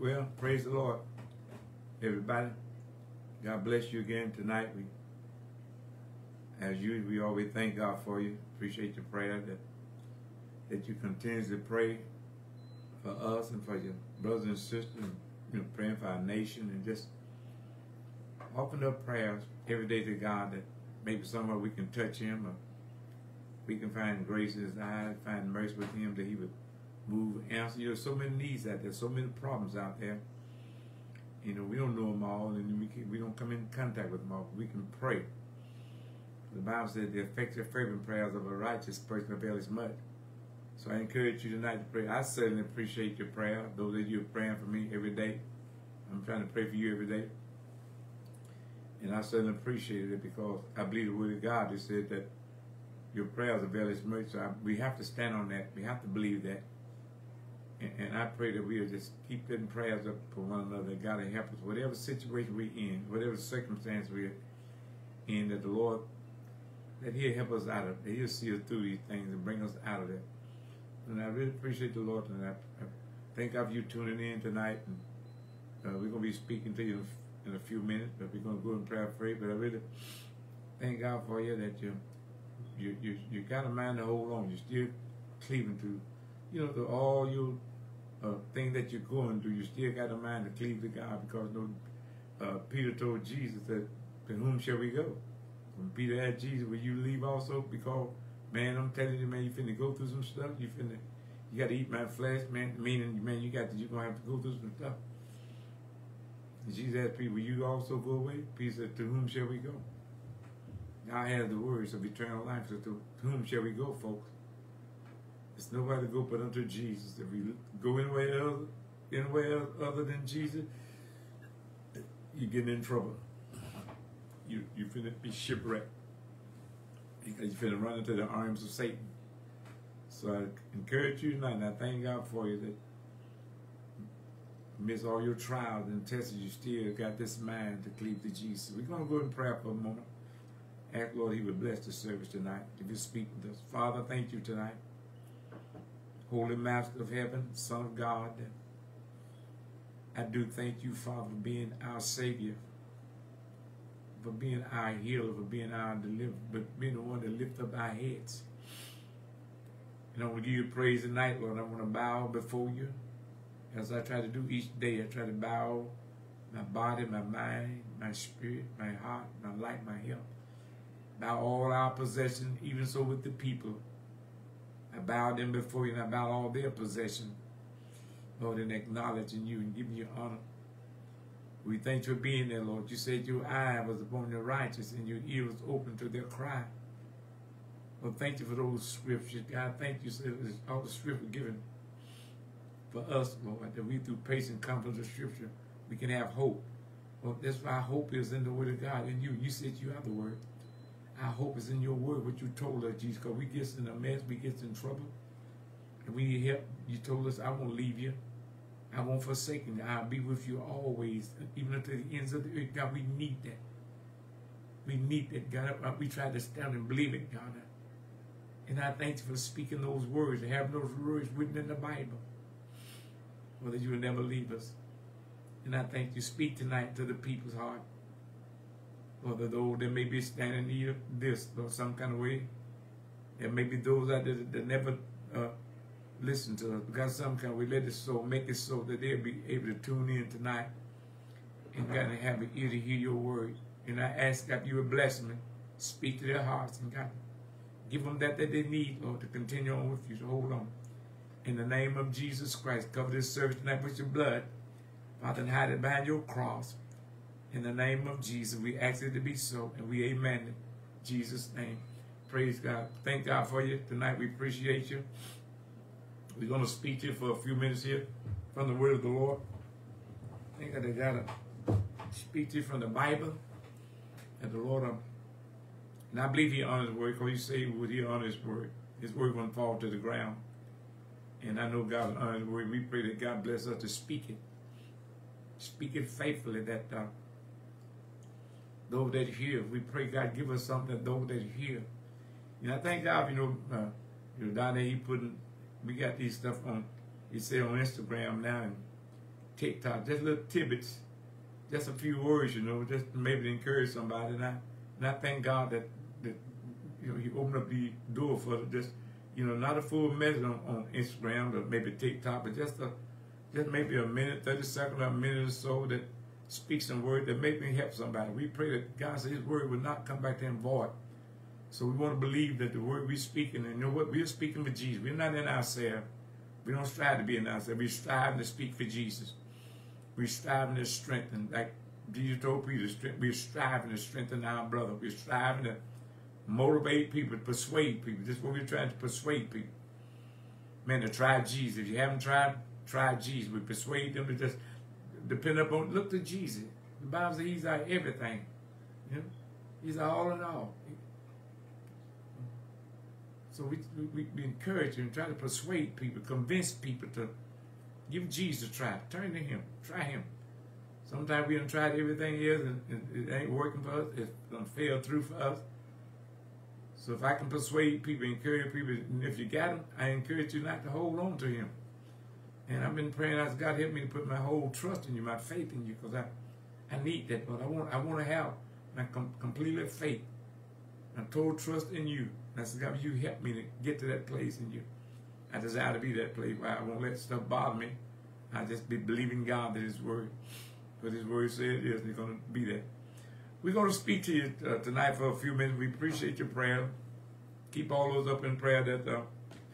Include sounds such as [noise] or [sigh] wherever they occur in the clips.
Well, praise the Lord, everybody. God bless you again tonight. We, as usual, we always thank God for you. Appreciate your prayer that that you continue to pray for us and for your brothers and sisters, and, you know, praying for our nation and just open up prayers every day to God that maybe somewhere we can touch Him or we can find grace in His eyes, find mercy with Him that He would move, answer. You so many needs out there, so many problems out there. You know, we don't know them all, and we can, we don't come in contact with them all. We can pray. The Bible said the effective fervent prayers of a righteous person avail avails much. So I encourage you tonight to pray. I certainly appreciate your prayer. Those of you are praying for me every day. I'm trying to pray for you every day. And I certainly appreciate it because I believe the word of God just said that your prayers avail as much. So I, we have to stand on that. We have to believe that. And, I pray that we'll just keep putting prayers up for one another. God will help us. Whatever situation we're in, whatever circumstance we're in, that the Lord, that He'll help us out of That He'll see us through these things and bring us out of it. And I really appreciate the Lord. And I, I thank God for you tuning in tonight. And uh, we're going to be speaking to you in a few minutes, but we're going to go in prayer for you. But I really thank God for you that you you you, you got a mind to hold on. You're still cleaving to, you know, to all your uh, thing that you're going through. You still got a mind to cleave to God because know, uh, Peter told Jesus that, to whom shall we go? When Peter asked Jesus, will you leave also? Because, man, I'm telling you, man, you finna go through some stuff. You finna, you got to eat my flesh, man. Meaning, man, you got to, you're going to have to go through some stuff. And Jesus asked Peter, will you also go away? Peter said, to whom shall we go? I have the words of eternal life. So to whom shall we go, folks? There's nowhere to go but unto Jesus. If we go anywhere other, anywhere other than Jesus, you're getting in trouble. You you finna be shipwrecked. Because you're finna run into the arms of Satan. So I encourage you tonight, and I thank God for you that amidst all your trials and tests, you still got this mind to cleave to Jesus. We're to go in prayer for a moment. Ask Lord He would bless the service tonight. If you speak with us. Father, thank you tonight. Holy Master of Heaven, Son of God, I do thank you, Father, for being our Savior, for being our healer, for being our deliverer, but being the one that lift up our heads. And I want to give you praise tonight, Lord. I want to bow before you as I try to do each day. I try to bow my body, my mind, my spirit, my heart, my life, my health. Bow all our possessions, even so with the people. I bow them before you and I bow all their possession, Lord, in acknowledging you and giving you honor. We thank you for being there, Lord. You said your eye was upon the righteous and your ear was open to their cry. Well, thank you for those scriptures. God, thank you for all the scripture given for us, Lord, that we through patience comfort the scripture, we can have hope. Well, that's why hope is in the word of God, in you. You said you have the word. Our hope is in your word, what you told us, Jesus, because we get in a mess, we get in trouble, and we need help. You told us, I won't leave you. I won't forsake you. I'll be with you always, even until the ends of the earth. God, we need that. We need that, God. Uh, we try to stand and believe it, God. And I thank you for speaking those words and having those words written in the Bible. Well, that you will never leave us. And I thank you. Speak tonight to the people's heart. Whether those that may be standing in need of this or some kind of way. There may be those out there that never uh, listen to us because some kind of way let it so, make it so that they'll be able to tune in tonight and God have an ear to hear your word. And I ask that you would bless them, speak to their hearts, and God, give them that that they need, Lord, to continue on with you. So hold on. In the name of Jesus Christ, cover this service tonight with your blood. Father, and hide it behind your cross. In the name of Jesus, we ask it to be so, and we amen in Jesus' name. Praise God. Thank God for you tonight. We appreciate you. We're going to speak to you for a few minutes here from the word of the Lord. I think I got to speak to you from the Bible. And the Lord, um, and I believe he honors his word because he said would he honor his word. His word won't fall to the ground. And I know God will honor his word. We pray that God bless us to speak it. Speak it faithfully that uh, those that hear, we pray God give us something those that hear. And I thank God, you know, uh, you know, down there he putting, we got these stuff on, he said on Instagram now, and TikTok, just little tidbits, just a few words, you know, just maybe to encourage somebody. And I, and I thank God that, that you know, He opened up the door for just, you know, not a full message on, on Instagram or maybe TikTok, but just a, just maybe a minute, 30 seconds, a minute or so that speaks some word that make me help somebody. We pray that God said His word will not come back to Him void. So we want to believe that the word we're speaking, and you know what? We're speaking for Jesus. We're not in ourselves. We don't strive to be in ourselves. We're striving to speak for Jesus. We're striving to strengthen, like Jesus told Peter, we're striving to strengthen our brother. We're striving to motivate people, persuade people. This is what we're trying to persuade people. Man, to try Jesus. If you haven't tried, try Jesus. We persuade them to just depend upon, look to Jesus. The Bible says he's our everything. You know? He's our all in all. So we, we, we encourage and try to persuade people, convince people to give Jesus a try. Turn to him. Try him. Sometimes we done tried everything else and, it ain't working for us. It's done failed through for us. So if I can persuade people, encourage people, if you got him, I encourage you not to hold on to him. And I've been praying, ask God help me to put my whole trust in you, my faith in you, because I, I need that. But I want, I want to have my com completely faith, my total trust in you. And I said, God, you help me to get to that place in you. I desire to be that place where I won't let stuff bother me. I just be believing God that His word, what His word said it is, He's going to be there. We're going to speak to you uh, tonight for a few minutes. We appreciate your prayer. Keep all those up in prayer that uh,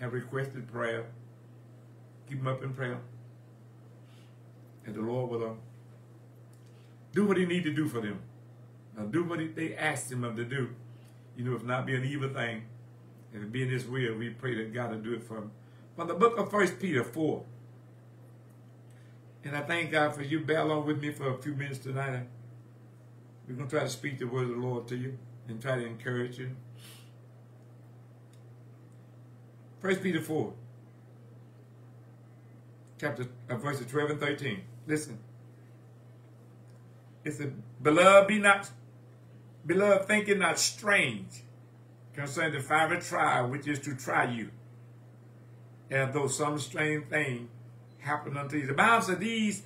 have requested prayer. Keep up in prayer. And the Lord will uh, do what He need to do for them. Now, do what he, they asked Him to do. You know, if not be an evil thing, and be in his will, we pray that God will do it for him. From the book of First Peter 4. And I thank God for you. Bear along with me for a few minutes tonight. We're going to try to speak the word of the Lord to you and try to encourage you. First Peter 4, chapter uh, verses 12 and 13. Listen. It said, Beloved, be not, beloved, think it not strange concerning the fiery trial which is to try you, as though some strange thing happened unto you. The Bible said these,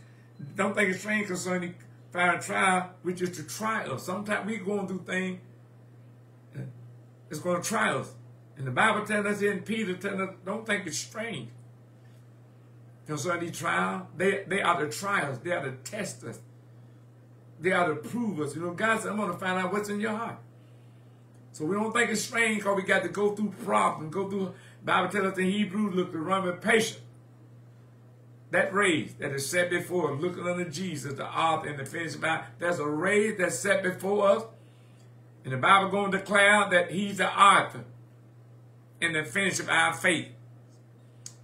don't think it's strange concerning fiery trial which is to try us. Sometimes we're going through things, it's going to try us. And the Bible tells us in Peter, tells us, don't think it's strange. Concerning trials, they, they are the trials. They are the testers. They are the provers. You know, God said, I'm going to find out what's in your heart. So we don't think it's strange because we got to go through problems, go through, Bible tells us in Hebrews, look to run with patience. That race that is set before us, looking unto Jesus, the author and the finisher by, there's a race that's set before us. And the Bible going to declare that he's the author and the finisher of our faith.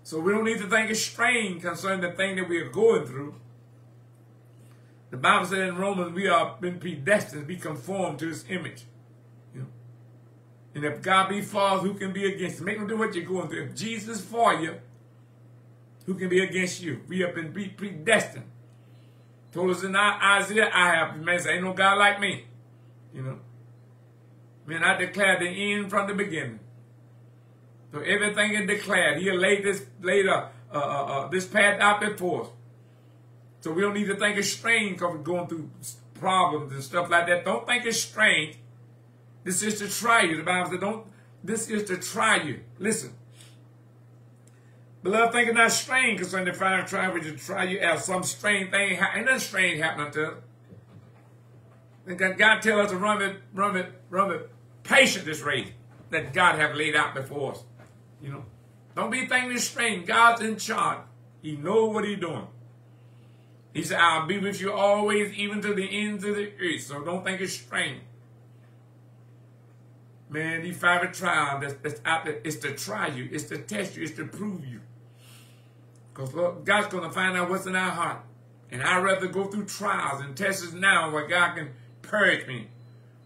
So we don't need to think it's strange concerning the thing that we are going through. The Bible said in Romans, we are been predestined to be conformed to his image. You know? And if God be for us, who can be against you? Make no do what you're going through. If Jesus is for you, who can be against you? We have been predestined. Told us in Isaiah, I have, man, ain't no God like me. You know. Man, I declare the end from the beginning. So everything is declared. He laid this, laid uh, uh, uh, this path out before us. So we don't need to think it's strange because we're going through problems and stuff like that. Don't think it's strange this is to try you. The Bible says, don't, this is to try you. Listen. Beloved, think it not strange concerning the fire trial which to try you as some strange thing. Ain't nothing strange happening to us. And God tell us to run it, run it, run it, patient this race that God have laid out before us. You know, don't be thinking it's strange. God's in charge. He know what he's doing. He said, I'll be with you always, even to the ends of the earth. So don't think it's strange. Man, these fiery trials that's, that's out there, it's to try you, it's to test you, it's to prove you. Because God's going to find out what's in our heart. And I'd rather go through trials and tests now where God can purge me,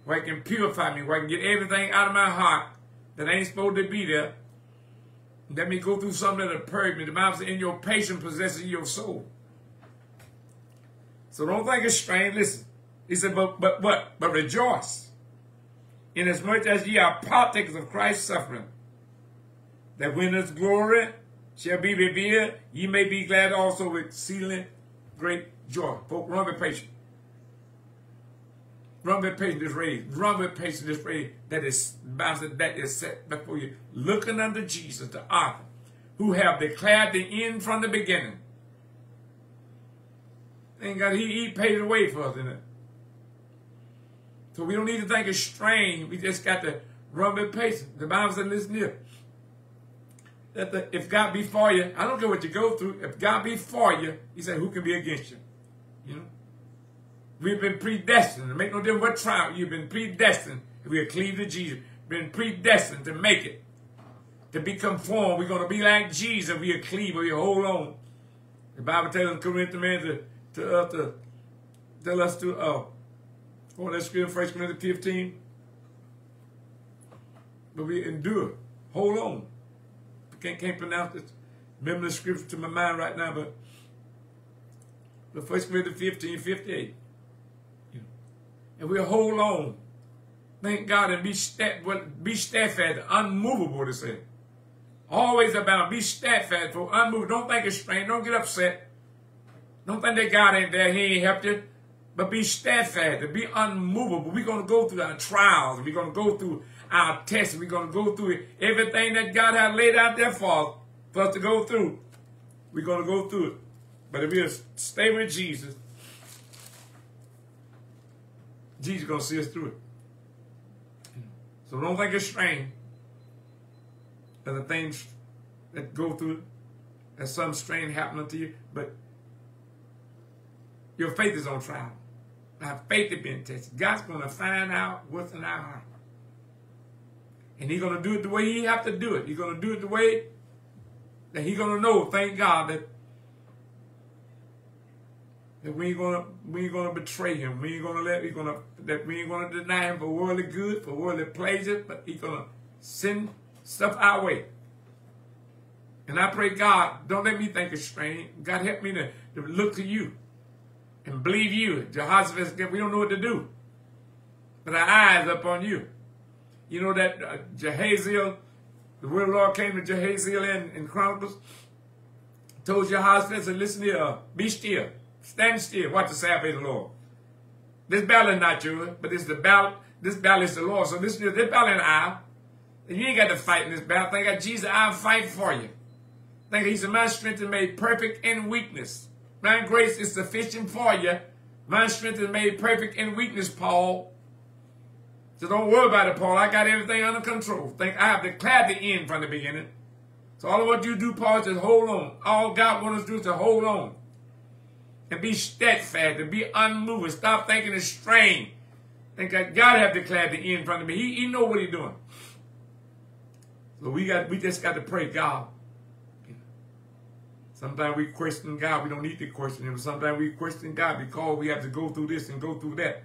where He can purify me, where I can get everything out of my heart that ain't supposed to be there. Let me go through something that'll purge me. The Bible says, in your patience possesses your soul. So don't think it's strange. Listen. He said, but, but what? But rejoice inasmuch as ye are partakers of Christ's suffering, that when his glory shall be revealed, ye may be glad also with exceeding great joy. Folk, run with patience. Run with patience this race. Run with patience this race that is that is set before you. Looking unto Jesus, the author, who have declared the end from the beginning. Thank God he, he paid the way for us in it. So we don't need to think it's strange. We just got to run with patience. The Bible says, listen here. That the, if God be for you, I don't care what you go through. If God be for you, he said, who can be against you? You know? We've been predestined. Make no difference what trial. You've been predestined. We are cleaved to Jesus. Been predestined to make it. To be conformed. We're going to be like Jesus. We are cleaved. We hold on. The Bible tells in Corinthians to, to, uh, to tell us to, uh, oh, let's scripture, 1 Corinthians 15. But we endure. Hold on. I can't, can't pronounce this. Remember the scripture to my mind right now, but, but 1 Corinthians 15, 58 and we'll hold on. Thank God and be, stead, be steadfast, unmovable to say. Always about be steadfast, for unmovable. Don't think it's strange. Don't get upset. Don't think that God ain't there. He ain't helped you. But be steadfast and be unmovable. We're going to go through our trials. We're going to go through our tests. We're going to go through everything that God has laid out there for us, for us to go through. We're going to go through it. But if we stay with Jesus, Jesus to see us through it. So don't think it's strange that the things that go through that some strain happening to you, but your faith is on trial. Our faith is being tested. God's going to find out what's in our heart. And he's going to do it the way he have to do it. He's going to do it the way that he's going to know, thank God, that that we ain't gonna we ain't gonna betray him. We ain't gonna let we gonna that we ain't gonna deny him for worldly good, for worldly pleasure, but he's gonna send stuff our way. And I pray, God, don't let me think it's strange. God help me to, to look to you and believe you. Jehoshaphat, we don't know what to do. But our eyes upon you. You know that uh, Jehaziel, the word of the Lord came to Jehaziel in, in Chronicles, told Jehoshaphat, said, listen here, be still. Stand still. Watch the Sabbath of the Lord. This battle is not yours, but this is the battle. This battle is the Lord. So this, this battle ain't I. And you ain't got to fight in this battle. Thank God Jesus, I'll fight for you. Thank God he's my strength is made perfect in weakness. My grace is sufficient for you. My strength is made perfect in weakness, Paul. So don't worry about it, Paul. I got everything under control. Think I have declared the end from the beginning. So all of what you do, Paul, is just hold on. All God wants us to do is to hold on and be steadfast and be unmoved. Stop thinking it's strange. Think that God have declared the end in front of me. He, he know what he's doing. So we got we just got to pray God. Sometimes we question God. We don't need to question him. Sometimes we question God because we have to go through this and go through that.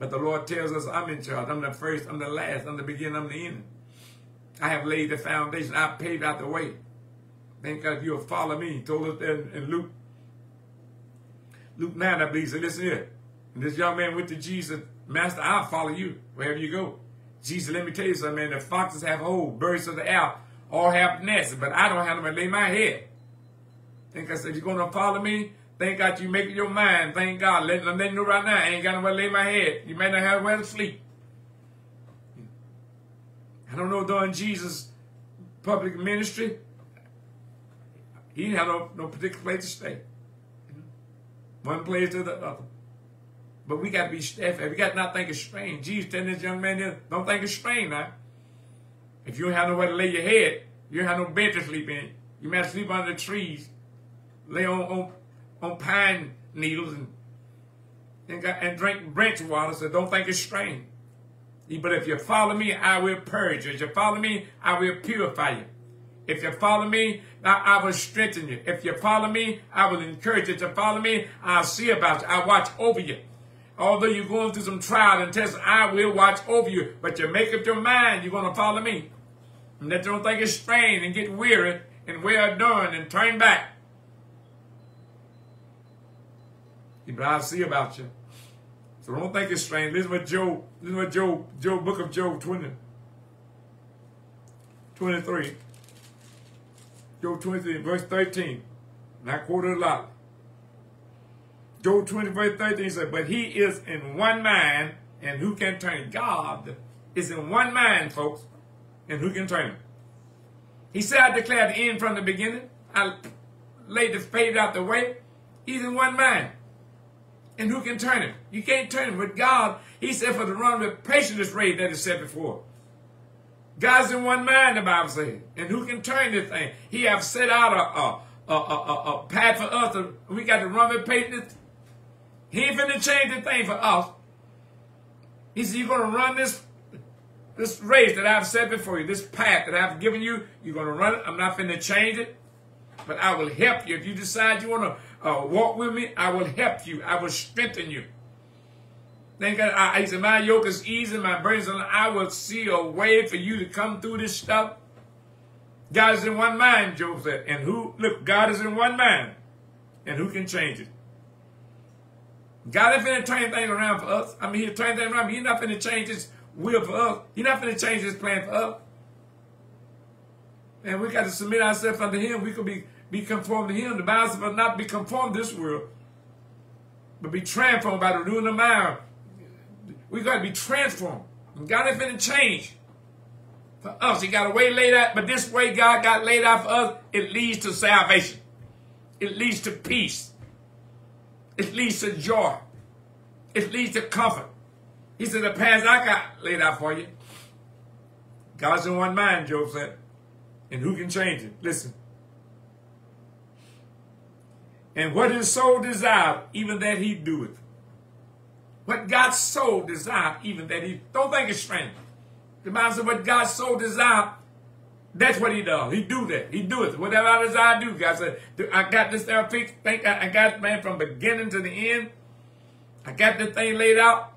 But the Lord tells us, I'm in charge. I'm the first, I'm the last, I'm the beginning, I'm the end. I have laid the foundation. I paved out the way. Thank God you'll follow me. He told us in, in Luke Luke 9, I believe, said, listen here. And this young man went to Jesus, Master, I'll follow you wherever you go. Jesus, let me tell you something, man. The foxes have holes, birds of the air all have nests, but I don't have them to lay my head. Think I said, you're going to follow me? Thank God you make your mind. Thank God. Let, let me know right now. I ain't got nowhere to lay my head. You may not have where to sleep. I don't know during Jesus' public ministry, he didn't have no, no particular place to stay. One place to the other. But we got to be steadfast. We got to not think it's strange. Jesus telling this young man, don't think it's strange now. If you don't have nowhere to lay your head, you don't have no bed to sleep in. You might sleep under the trees, lay on, on, on pine needles and, and, got, and drink branch water. So don't think it's strange. But if you follow me, I will purge you. If you follow me, I will purify you. If you follow me, I, I will strengthen you. If you follow me, I will encourage you. to follow me, I'll see about you. I'll watch over you. Although you're going through some trial and tests, I will watch over you. But you make up your mind, you're going to follow me. And that don't think it's strange and get weary and well done and turn back. But I'll see about you. So don't think it's strange. Listen what Job, listen what Job, Job, book of Job 20, 23. Job 23, verse 13. And I quoted a lot. Job 20, verse 13 said, But he is in one mind, and who can turn? God is in one mind, folks, and who can turn him? He said, I declared the end from the beginning. I laid the paved out the way. He's in one mind. And who can turn him? You can't turn him. With God, he said, for the run with patience is race that is set before. God's in one mind, the Bible says. And who can turn this thing? He have set out a, a, a, a, a path for us. We got to run with patience. He ain't finna change the thing for us. He said, you're going to run this this race that I've set before you, this path that I've given you, you're going to run it. I'm not finna change it, but I will help you. If you decide you want to uh, walk with me, I will help you. I will strengthen you. Thank God. I, said, my yoke is easy, my burdens are I will see a way for you to come through this stuff. God is in one mind, Job said. And who, look, God is in one mind. And who can change it? God ain't finna turn things around for us. I mean, he'll turn things around. He's not finna change his will for us. He's not finna change his plan for us. And we got to submit ourselves unto him. We could be, be conformed to him. The Bible says, not be conformed to this world, but be transformed by the renewing of mind. We got to be transformed. And God ain't finna change for us. He got a way laid out, but this way God got laid out for us, it leads to salvation. It leads to peace. It leads to joy. It leads to comfort. He said, the paths I got laid out for you. God's in one mind, Job said. And who can change it? Listen. And what his soul desired, even that he doeth. What God so desired, even that he... Don't think it's strange. The Bible said what God so desired, that's what he does. He do that. He do it. Whatever I desire to do. God said, I got this there fixed. Think I, got man from beginning to the end. I got the thing laid out.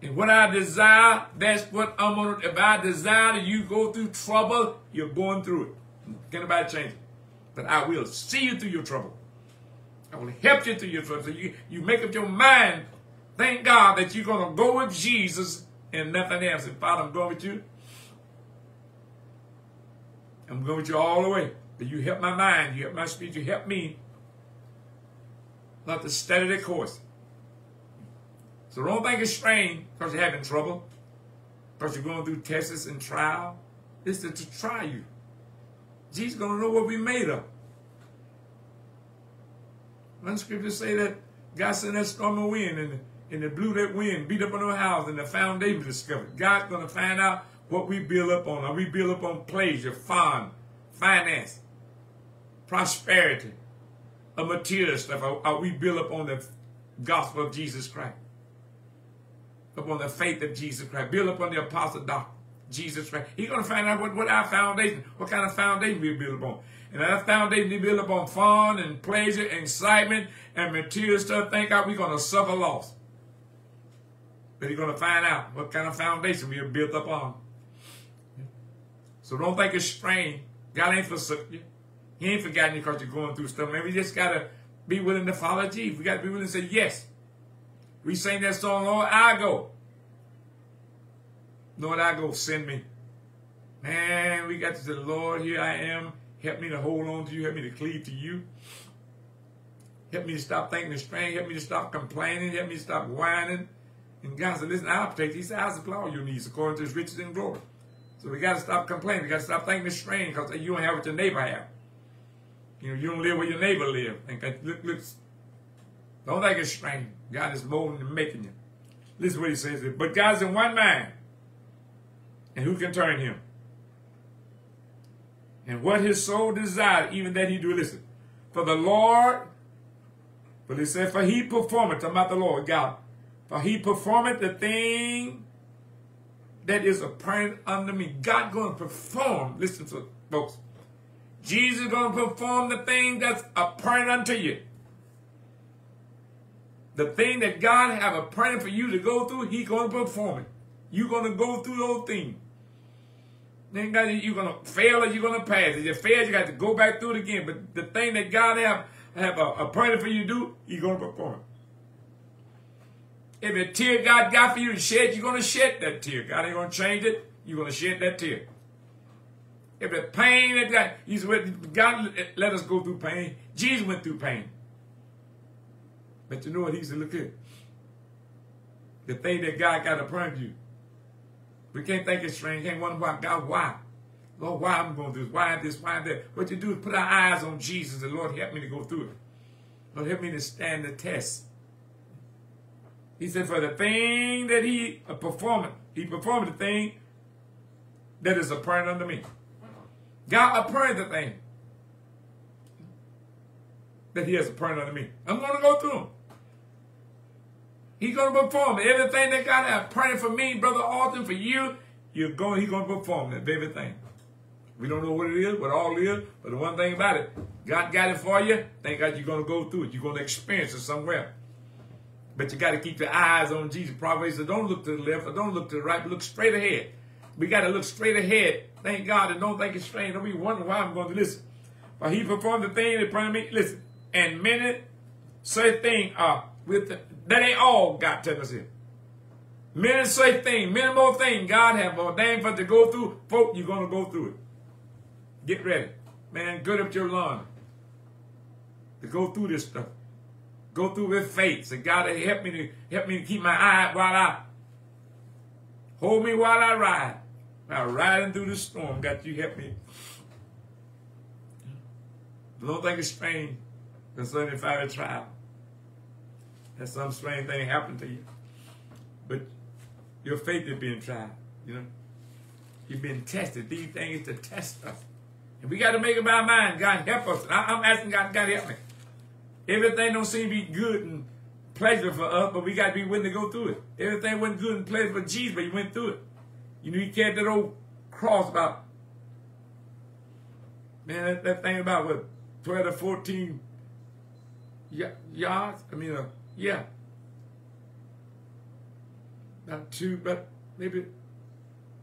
And what I desire, that's what I'm to, if I desire that you go through trouble, you're going through it. Can nobody change it? But I will see you through your trouble. I will help you through your trouble. So you, you make up your mind, thank God that you're going to go with Jesus and nothing else. And Father, I'm going with you. I'm going with you all the way. But you help my mind, you help my speech, you help me not to study the course. So don't think it's strange because you're having trouble, because you're going through tests and trial. It's to, to try you. Jesus going to know what we made of. One scripture say that God sent that storm of wind and, and it blew that wind, beat up on our house, and the foundation discovered. God's going to find out what we build up on. Are we build up on pleasure, fun, finance, prosperity, a material stuff? Are, are we build up on the gospel of Jesus Christ? Upon the faith of Jesus Christ. Build upon the apostle doctrine. Jesus Christ. He's going to find out what, what our foundation, what kind of foundation we build upon. And that foundation we build upon fun and pleasure, excitement, and material stuff. Thank God we're going to suffer loss. But he's going to find out what kind of foundation we are built upon. So don't think it's strange. God ain't forsook you. He ain't forgotten you because you're going through stuff. Man, we just got to be willing to follow Jesus. We got to be willing to say yes. We sing that song, Lord, I go. Lord, I go, send me. Man, we got to say, Lord, here I am. Help me to hold on to you. Help me to cleave to you. Help me to stop thinking it's strange. Help me to stop complaining. Help me to stop whining. And God said, listen, I'll protect you. He said, I'll supply your needs according to his riches and glory. So we got to stop complaining. We got to stop thinking it's strange because you don't have what your neighbor have. You know, you don't live where your neighbor live. And look, look, don't think it's strange. God is molding and making you. Listen what he says. But God's in one mind. And who can turn him? And what his soul desired, even that he do. Listen. For the Lord, but he said, for he performeth, talking about the Lord, God. For he performeth the thing that is appointed unto me. God going to perform. Listen to it, folks. Jesus going to perform the thing that's appointed unto you. The thing that God have appointed for you to go through, He going to perform it. You're going to go through those things. Then you're going to fail or you're going to pass. If you fail, you got to go back through it again. But the thing that God have, have appointed for you to do, He's going to perform it. If a tear God got for you to shed, you're going to shed that tear. God ain't going to change it. You're going to shed that tear. If the pain that God, he's with, God let us go through pain. Jesus went through pain. But you know what? He said, look here. The thing that God got upon you. We can't think it's strange. Can't wonder why. God, why? Lord, why I'm going through this? Why this? Why that? What you do is put our eyes on Jesus and Lord, help me to go through it. Lord, help me to stand the test. He said, for the thing that he performed, he performed the thing that is apparent unto me. God apparent the thing that he has apparent unto me. I'm going to go through them. He's going to perform everything that God has praying for me, Brother Alton, for you. You're going, he's going to perform that everything. We don't know what it is, what all it is, but the one thing about it, God got it for you. Thank God you're going to go through it. You're going to experience it somewhere. But you got to keep your eyes on Jesus. Proverbs says, don't look to the left or don't look to the right, but look straight ahead. We got to look straight ahead. Thank God and don't think it's strange. Don't be wondering why I'm going to listen. For he performed the thing in front of me. Listen, and many such things are with the, that ain't all God took us here. Many such things, many more things God have ordained for us to go through. Folk, you're going to go through it. Get ready. Man, good up your lawn to go through this stuff. Go through with faith. Say, God, help me to help me to keep my eye while I hold me while I ride. While riding through the storm, God, you help me. Don't think it's strange concerning fiery trial. That some strange thing happened to you. But your faith is being tried. You know? You've been tested. These things to test us. And we got to make up our mind. God help us. I, am asking God, God help me. Everything don't seem to be good and pleasure for us, but we got to be willing to go through it. Everything wasn't good and pleasure for Jesus, but he went through it. You know, he carried that old cross about, man, that, that thing about what, 12 or 14 yards? I mean, uh, yeah. About two, but maybe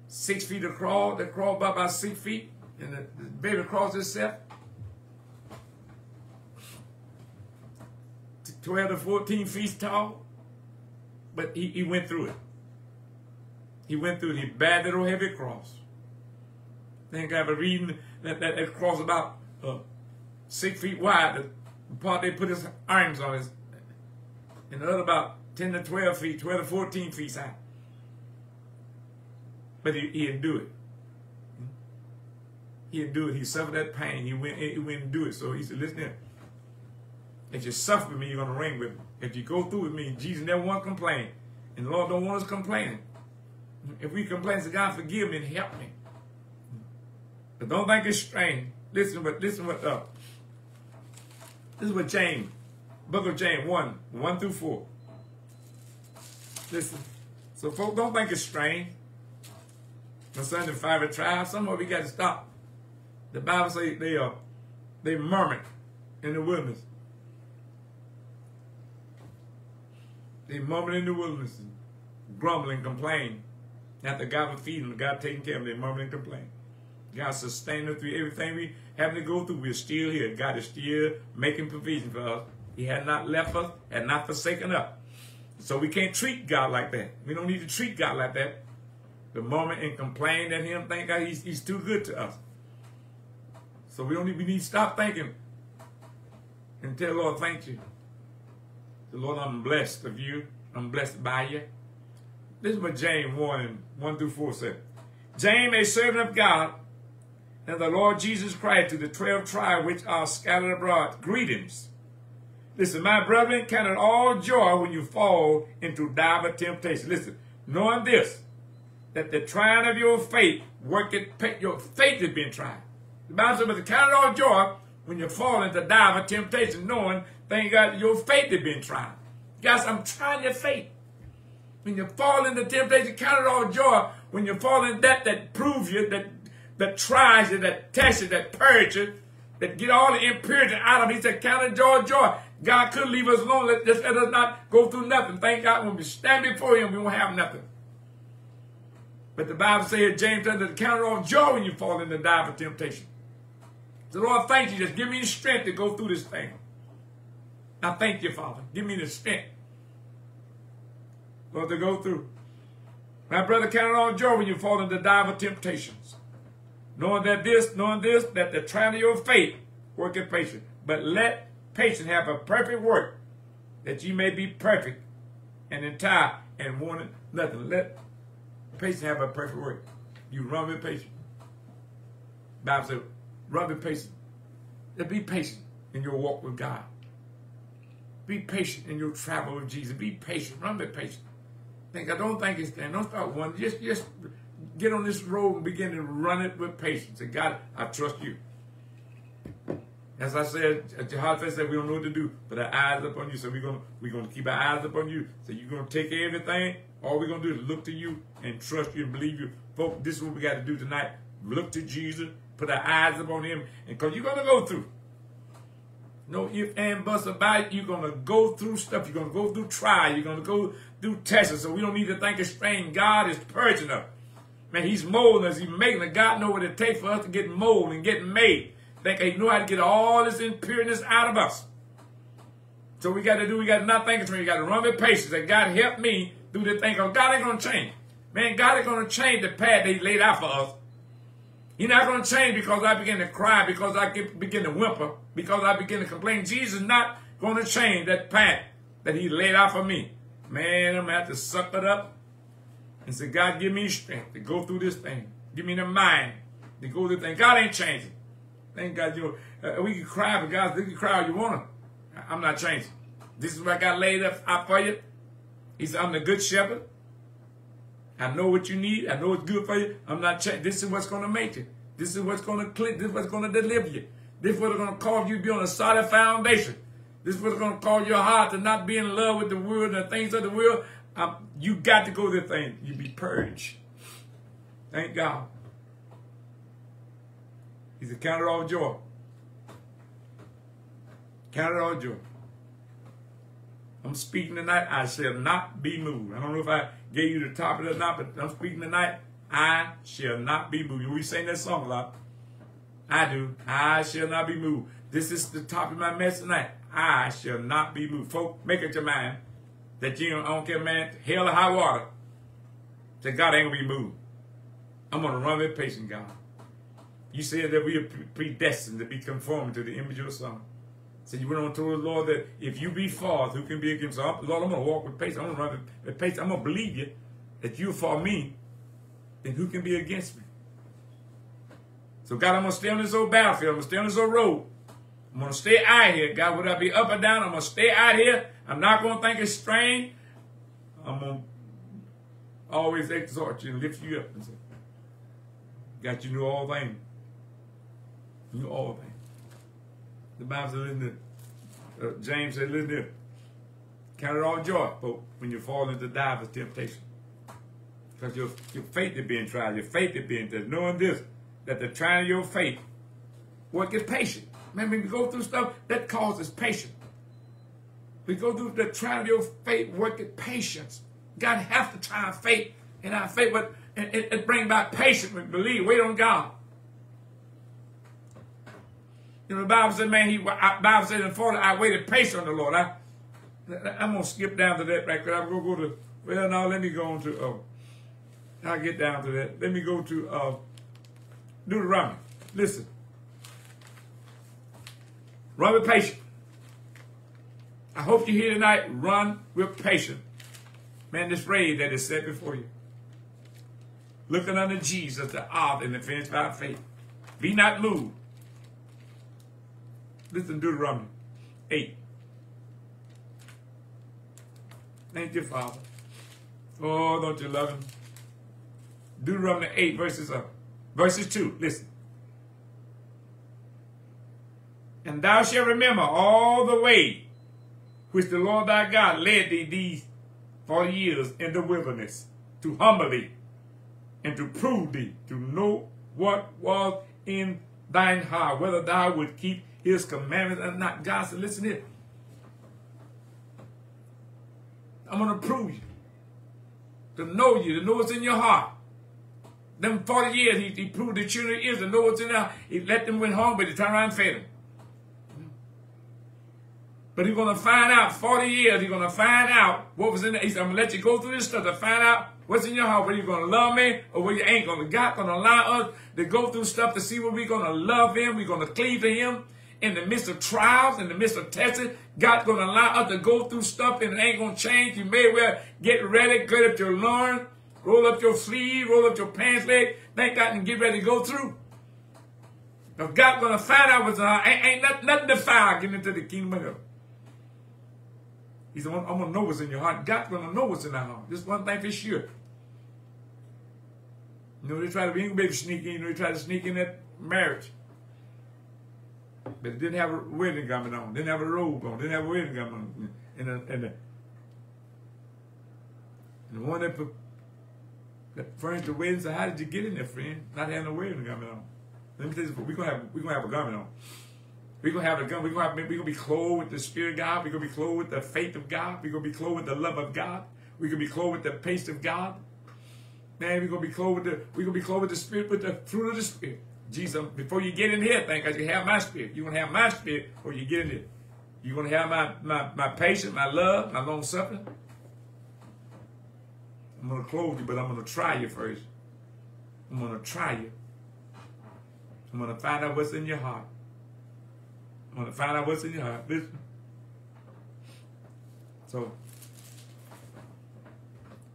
six feet across, that crawl by about six feet, and the, the baby cross itself. 12 to 14 feet tall. But he, he went through it. He went through it. He bared that heavy cross. Think I was reading that, that, that cross about uh, six feet wide. The part they put his arms on his, and the other about 10 to 12 feet, 12 to 14 feet high. But he, he didn't do it. He didn't do it. He suffered that pain. He went, he went and do it. So he said, listen here. If you suffer with me, you're going to reign with me. If you go through with me, Jesus never want to complain. And the Lord don't want us complaining. If we complain, say, God, forgive me and help me. But don't think it's strange. Listen what listen what uh this is what James, book of James 1, 1 through 4. Listen. So folks don't think it's strange. Concerning the fiery trial, somewhere we got to stop. The Bible says they are they murmured in the wilderness. They murmured in the wilderness, and grumbling, complaining. After God was feeding them, God taking care of them, they murmured and complained. God sustained them through everything we having to go through. We're still here. God is still making provision for us. He had not left us, had not forsaken us. So we can't treat God like that. We don't need to treat God like that. The moment and complain at him, thank God he's, he's too good to us. So we don't need, we need to stop thinking and tell Lord, thank you. The Lord, I'm blessed of you. I'm blessed by you. This is what James 1 1 through 4 said. James, a servant of God, and the Lord Jesus Christ to the twelve tribes which are scattered abroad. Greetings. Listen, my brethren, count it all joy when you fall into divers temptation. Listen, knowing this, that the trying of your faith worketh, your faith is being tried. The Bible says, but count it all joy when you fall into divers temptation, knowing Thank God your faith has been tried. Guys, I'm trying your faith. When you fall into temptation, count it all joy. When you fall in that that proves you, that that tries you, that tests you, that purges you, that get all the impurity out of me. He said, count it joy, joy. God could leave us alone. Let, just let us not go through nothing. Thank God when we stand before him, we won't have nothing. But the Bible says, James said, count it all joy when you fall into die of temptation. So Lord, thank you. Just give me the strength to go through this thing. I thank you, Father. Give me the strength, Lord, to go through. My brother, count all joy when you fall into divers temptations. Knowing that this, knowing this, that the trial of your faith worketh patience. But let patience have a perfect work, that you may be perfect and entire and wanting nothing. Let patience have a perfect work. You run with patience. Bible says, run with patience. Just be patient in your walk with God. Be patient in your travel with Jesus. Be patient. Run with patience. Think I don't think it's time. Don't start one. Just just get on this road and begin to run it with patience. And God, I trust you. As I said, Jehoshaphat said, we don't know what to do, but our eyes upon you. So we're gonna we're gonna keep our eyes upon you. So you're gonna take everything. All we're gonna do is look to you and trust you and believe you. Folks, this is what we got to do tonight. Look to Jesus, put our eyes upon him, and because you're gonna go through. No if and buts about it. You're gonna go through stuff. You're gonna go through trial. You're gonna go through tests. So we don't need to think it's strange. God is purging us. Man, He's molding us. He's making us. God know what it takes for us to get molded and get made. Think He know how to get all this impureness out of us. So we got to do, we got to not think it's We got to run with patience. And God help me do the thing. God ain't going to change. Man, God ain't going to change the path that He laid out for us. He's not going to change because I begin to cry, because I get, begin to whimper, because I begin to complain. Jesus is not going to change that path that He laid out for me. Man, I'm going to have to suck it up and say, God, give me strength to go through this thing. Give me the mind to go through the thing. God ain't changing. Thank God, you uh, we can cry for God. You can cry all you want to. I'm not changing. This is what I got laid up out for you. He said, I'm the good shepherd. I know what you need. I know what's good for you. I'm not changing. This is what's going to make you. This is what's going to click. This is what's going to deliver you. This is what's going to cause you to be on a solid foundation. This is what's going to cause your heart to not be in love with the world and the things of the world. Um, you got to go to the thing. You be purged. Thank God. He said, count it all joy. Count it all joy. I'm speaking tonight. I shall not be moved. I don't know if I gave you the topic or not, but I'm speaking tonight. I shall not be moved. We sing that song a lot. I do. I shall not be moved. This is the top of my message tonight. I shall not be moved. Folks, make it your mind that you don't, I don't care, man, hell or high water. That God ain't gonna be moved. I'm gonna run with patience, God. You said that we are predestined to be conformed to the image of the Son. So you went on to the Lord that if you be false, who can be against? So Lord, I'm going to walk with patience. I'm going to run with patience. I'm going to believe you that you for me, then who can be against me? So God, I'm going to stay on this old battlefield. I'm going to stay on this old road. I'm going to stay out here. God, would I be up or down? I'm going to stay out here. I'm not going to think it's strange. I'm going to always exhort you and lift you up and say, God, you know all things. You all things. The Bible to, uh, James said, listen to count it all joy, but when you fall into divers temptation. Because your, your faith is being tried, your faith is being tested. Knowing this, that the trying of your faith worketh patient. Man, when we go through stuff, that causes patience. We go through the trial of your faith, worketh patience. God has to try faith in our faith, but it, it, it brings back patience. We believe, wait on God. You know, the Bible said, man, he, I, Bible said in 40, I waited patient on the Lord. I, I'm going to skip down to that there. I'm going to go to, well, now let me go on to, uh, I'll get down to that. Let me go to uh, Deuteronomy. Listen. Run with patience. I hope you're here tonight, run with patience. Man, this raid that is set before you. Looking unto Jesus, the author and the finished by faith. Be not moved Listen, Deuteronomy 8. Thank you, Father. Oh, don't you love him? Deuteronomy 8, verses, uh, verses 2. Listen. And thou shalt remember all the way which the Lord thy God led thee these 40 years in the wilderness to humble thee and to prove thee, to know what was in thine heart, whether thou would keep his commandments are not. God said, listen here. I'm going to prove you. To know you, to know what's in your heart. Them 40 years, he, he proved the children of Israel, know what's in there. He let them went home, but he turned around and fed them. But he's going to find out, 40 years, he's going to find out what was in there. He said, I'm going to let you go through this stuff to find out what's in your heart, whether you're going to love me or whether you ain't going to. God going to allow us to go through stuff to see where we're going to love him, we're going to cleave to him, in the midst of trials, in the midst of testing. God's going to allow us to go through stuff and it ain't going to change. You may well get ready, get up your loins, roll up your sleeve, roll up your pants leg, thank God and get ready to go through. Because God's going to find out what's in our ain't, ain't nothing, nothing to find getting into the kingdom of heaven. He said, I'm going to know what's in your heart. God's going to know what's in our heart. This one thing for sure. You know, they try to, be to sneak in, you know, they try to sneak in that marriage. But it didn't have a wedding garment on, didn't have a robe on, didn't have a wedding garment on. And the, and the, and the one that, that furnished the wedding said, How did you get in there, friend? Not having a wedding garment on. Let me tell you, we're gonna have we're gonna have a garment on. We're gonna have a gun. We're gonna be clothed with the Spirit of God. We're gonna be clothed with the faith of God. We're gonna be clothed with the love of God. We're gonna be clothed with the pace of God. Man, we're gonna be clothed with the we're gonna be clothed with the Spirit, with the fruit of the Spirit. Jesus, before you get in here, thank God you have my spirit. You're gonna have my spirit before you get in here. You're gonna have my my, my patience, my love, my long suffering. I'm gonna clothe you, but I'm gonna try you first. I'm gonna try you. I'm gonna find out what's in your heart. I'm gonna find out what's in your heart. Listen. So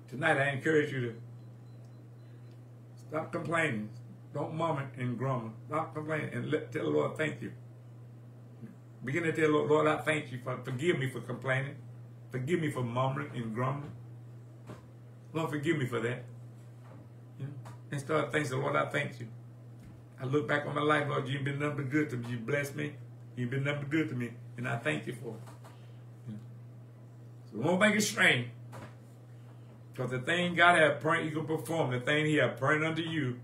tonight I encourage you to stop complaining. Don't murmur and grumble. Stop complaining and let, tell the Lord thank you. Begin to tell the Lord, Lord, I thank you for forgive me for complaining. Forgive me for murmuring and grumbling. Lord, forgive me for that. And start thanking the Lord, I thank you. I look back on my life, Lord, you've been nothing but good to me. You blessed me. You've been nothing but good to me. And I thank you for it. So don't make it strange. Because the thing God has prayed, you can perform. The thing He has prayed unto you,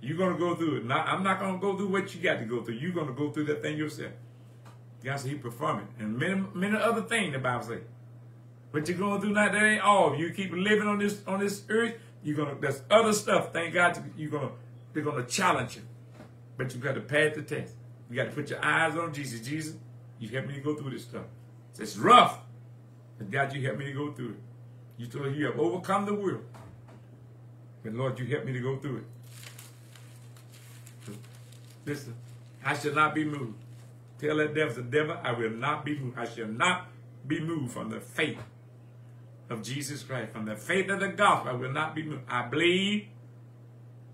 you're going to go through it. Not, I'm not going to go through what you got to go through. You're going to go through that thing yourself. God said He perform it. And many, many other things the Bible says. What you're going through now, that ain't all. You keep living on this on this earth, you're gonna there's other stuff. Thank God you're gonna they're going to challenge you. But you got to pass the test. You got to put your eyes on Jesus. Jesus, you help me to go through this stuff. It's rough. But God, you help me to go through it. You told me you have overcome the world. But Lord, you help me to go through it. Listen, I shall not be moved. Tell that devil, the devil, I will not be moved. I shall not be moved from the faith of Jesus Christ. From the faith of the gospel, I will not be moved. I believe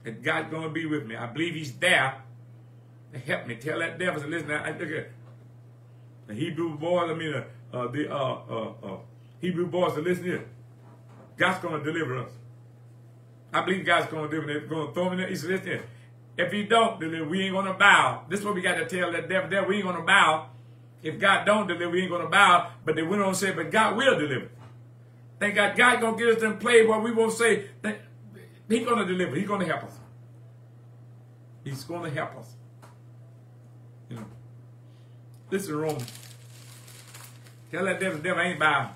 that God's going to be with me. I believe he's there to help me. Tell that devil, listen, I, look at the Hebrew boys, I mean, uh, uh, the uh, uh, uh Hebrew boys, listen here. God's going to deliver us. I believe God's going to deliver us. going to throw me in there. He said, listen here. If he don't deliver, we ain't to bow. This is what we got to tell that devil, devil we ain't to bow. If God don't deliver, we ain't to bow. But they went on and said, but God will deliver. Thank God, God to get us in play where we won't say, He's to deliver. He's to help us. He's to help us. You know. this Listen, Roman. Tell that devil, devil ain't bowing.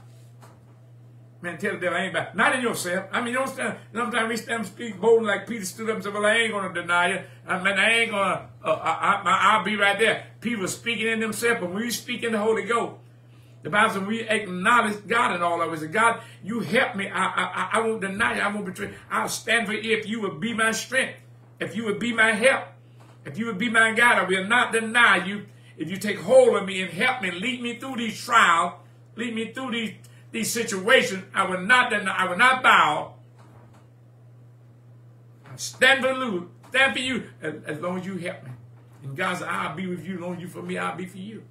Man, tell the devil ain't bowing. Not in yourself. I mean, you don't stand. Sometimes we stand and speak bold like Peter stood up and said, Well, I ain't going to deny you. I mean, I ain't going to, uh, I, will be right there. People speaking in themselves, but when you speak in the Holy Ghost, the Bible says we acknowledge God in all of it. God, you help me. I, I, I won't deny you. I won't betray. I'll stand for you if you would be my strength. If you would be my help. If you would be my God, I will not deny you. If you take hold of me and help me, lead me through these trials, lead me through these, these situations, I will not deny, I will not bow. I stand for you, stand for you as, as long as you help me. And God said, I'll be with you. As long as you for me, I'll be for you.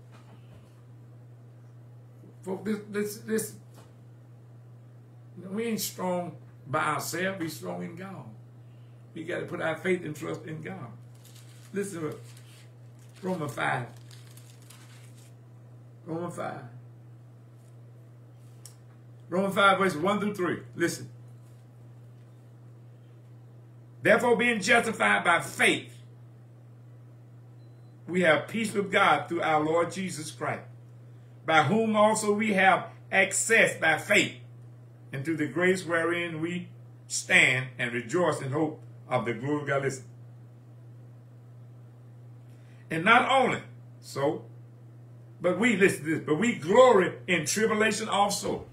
Folks, this, this, this, we ain't strong by ourselves. We strong in God. We got to put our faith and trust in God. Listen to Romans 5. Romans 5. Romans 5, verses 1 through 3. Listen. Therefore, being justified by faith, we have peace with God through our Lord Jesus Christ by whom also we have access by faith into the grace wherein we stand and rejoice in hope of the glory of God. Listen. And not only so, but we, listen to this, but we glory in tribulation also.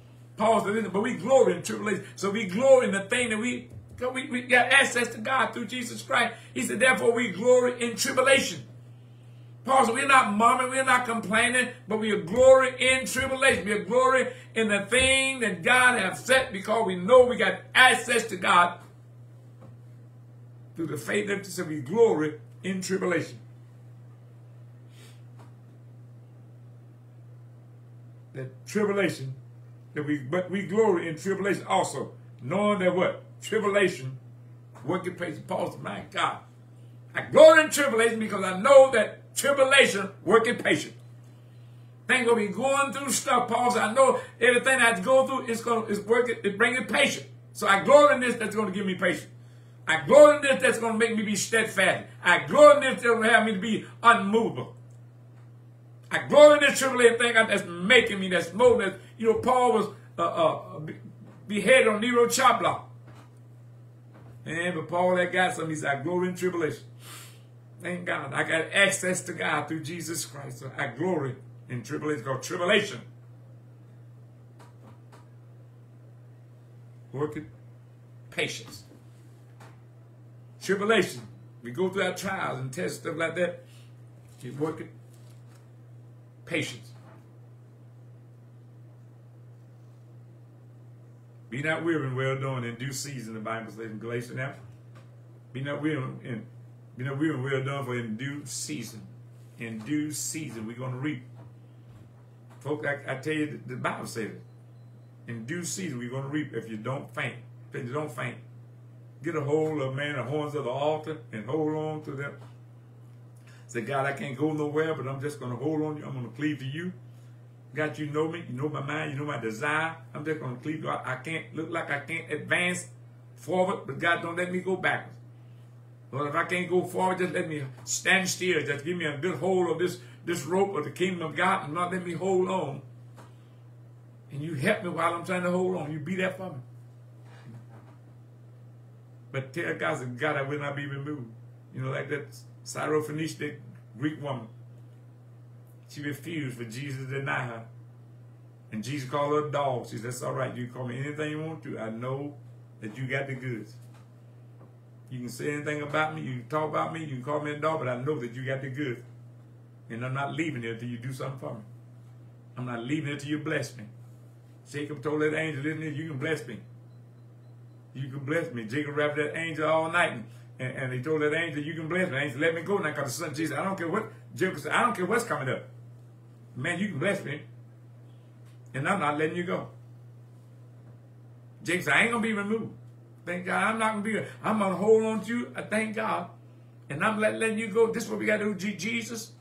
But we glory in tribulation. So we glory in the thing that we, we, we got access to God through Jesus Christ. He said, therefore we glory in tribulation Paul said, we're not murmuring, we're not complaining, but we are glory in tribulation. We are glory in the thing that God has set because we know we got access to God through the faith that said we glory in tribulation. That tribulation that we but we glory in tribulation also, knowing that what? Tribulation, working patience. Paul said, my God, I glory in tribulation because I know that tribulation working patience. Things gonna be going through stuff, Paul I know everything I go through is gonna is working, it's bringing patience. So I glory in this that's gonna give me patience. I glory in this that's going to make me be steadfast. I glory in this that's to have me to be unmovable. I glory in this tribulation thing that's making me, that's molding. That, you know, Paul was uh, uh, beheaded on Nero chop block. And but Paul that got some, he said, I glory in tribulation. Thank God. I got access to God through Jesus Christ. So I glory in tribulation. Called tribulation. Working patience. Tribulation. We go through our trials and tests, stuff like that. Keep working. Patience. Be not weary in well doing in due season, the Bible says in Galatians now. Be not weary in be not weary in well done for in due season. In due season, we're going to reap. Folks, I, I tell you, the, Bible says it. In due season, we're going to reap if you don't faint. If you don't faint, get a hold of, man, the horns of the altar and hold on to them. Say, God, I can't go nowhere, but I'm just going to hold on you. I'm going to cleave to you. God, you know me. You know my mind. You know my desire. I'm just going to cleave to you. I, I can't look like I can't advance forward, but God, don't let me go backwards. Lord, if I can't go forward, just let me stand still. Just give me a good hold of this, this rope of the kingdom of God and not let me hold on. And you help me while I'm trying to hold on. You be there for me. But tell God, God, I will not be removed. You know, like that Syrophoenician Greek woman. She refused for Jesus to deny her. And Jesus called her a dog. She said, that's all right. You can call me anything you want to. I know that you got the goods. You can say anything about me. You can talk about me. You can call me a dog, but I know that you got the goods. And I'm not leaving here until you do something for me. I'm not leaving here until you bless me. Jacob told that angel, listen, you can bless me you can bless me. Jacob rapped that angel all night, and, and, he told that angel, you can bless me. The angel, let me go now, because the son Jesus, I don't care what, Jacob said, I don't care what's coming up. Man, you can bless me, and I'm not letting you go. Jacob said, I ain't going to be removed. Thank God, I'm not going to be, I'm going to hold on to you, I thank God, and I'm let, letting you go. This is what we got to do, Jesus.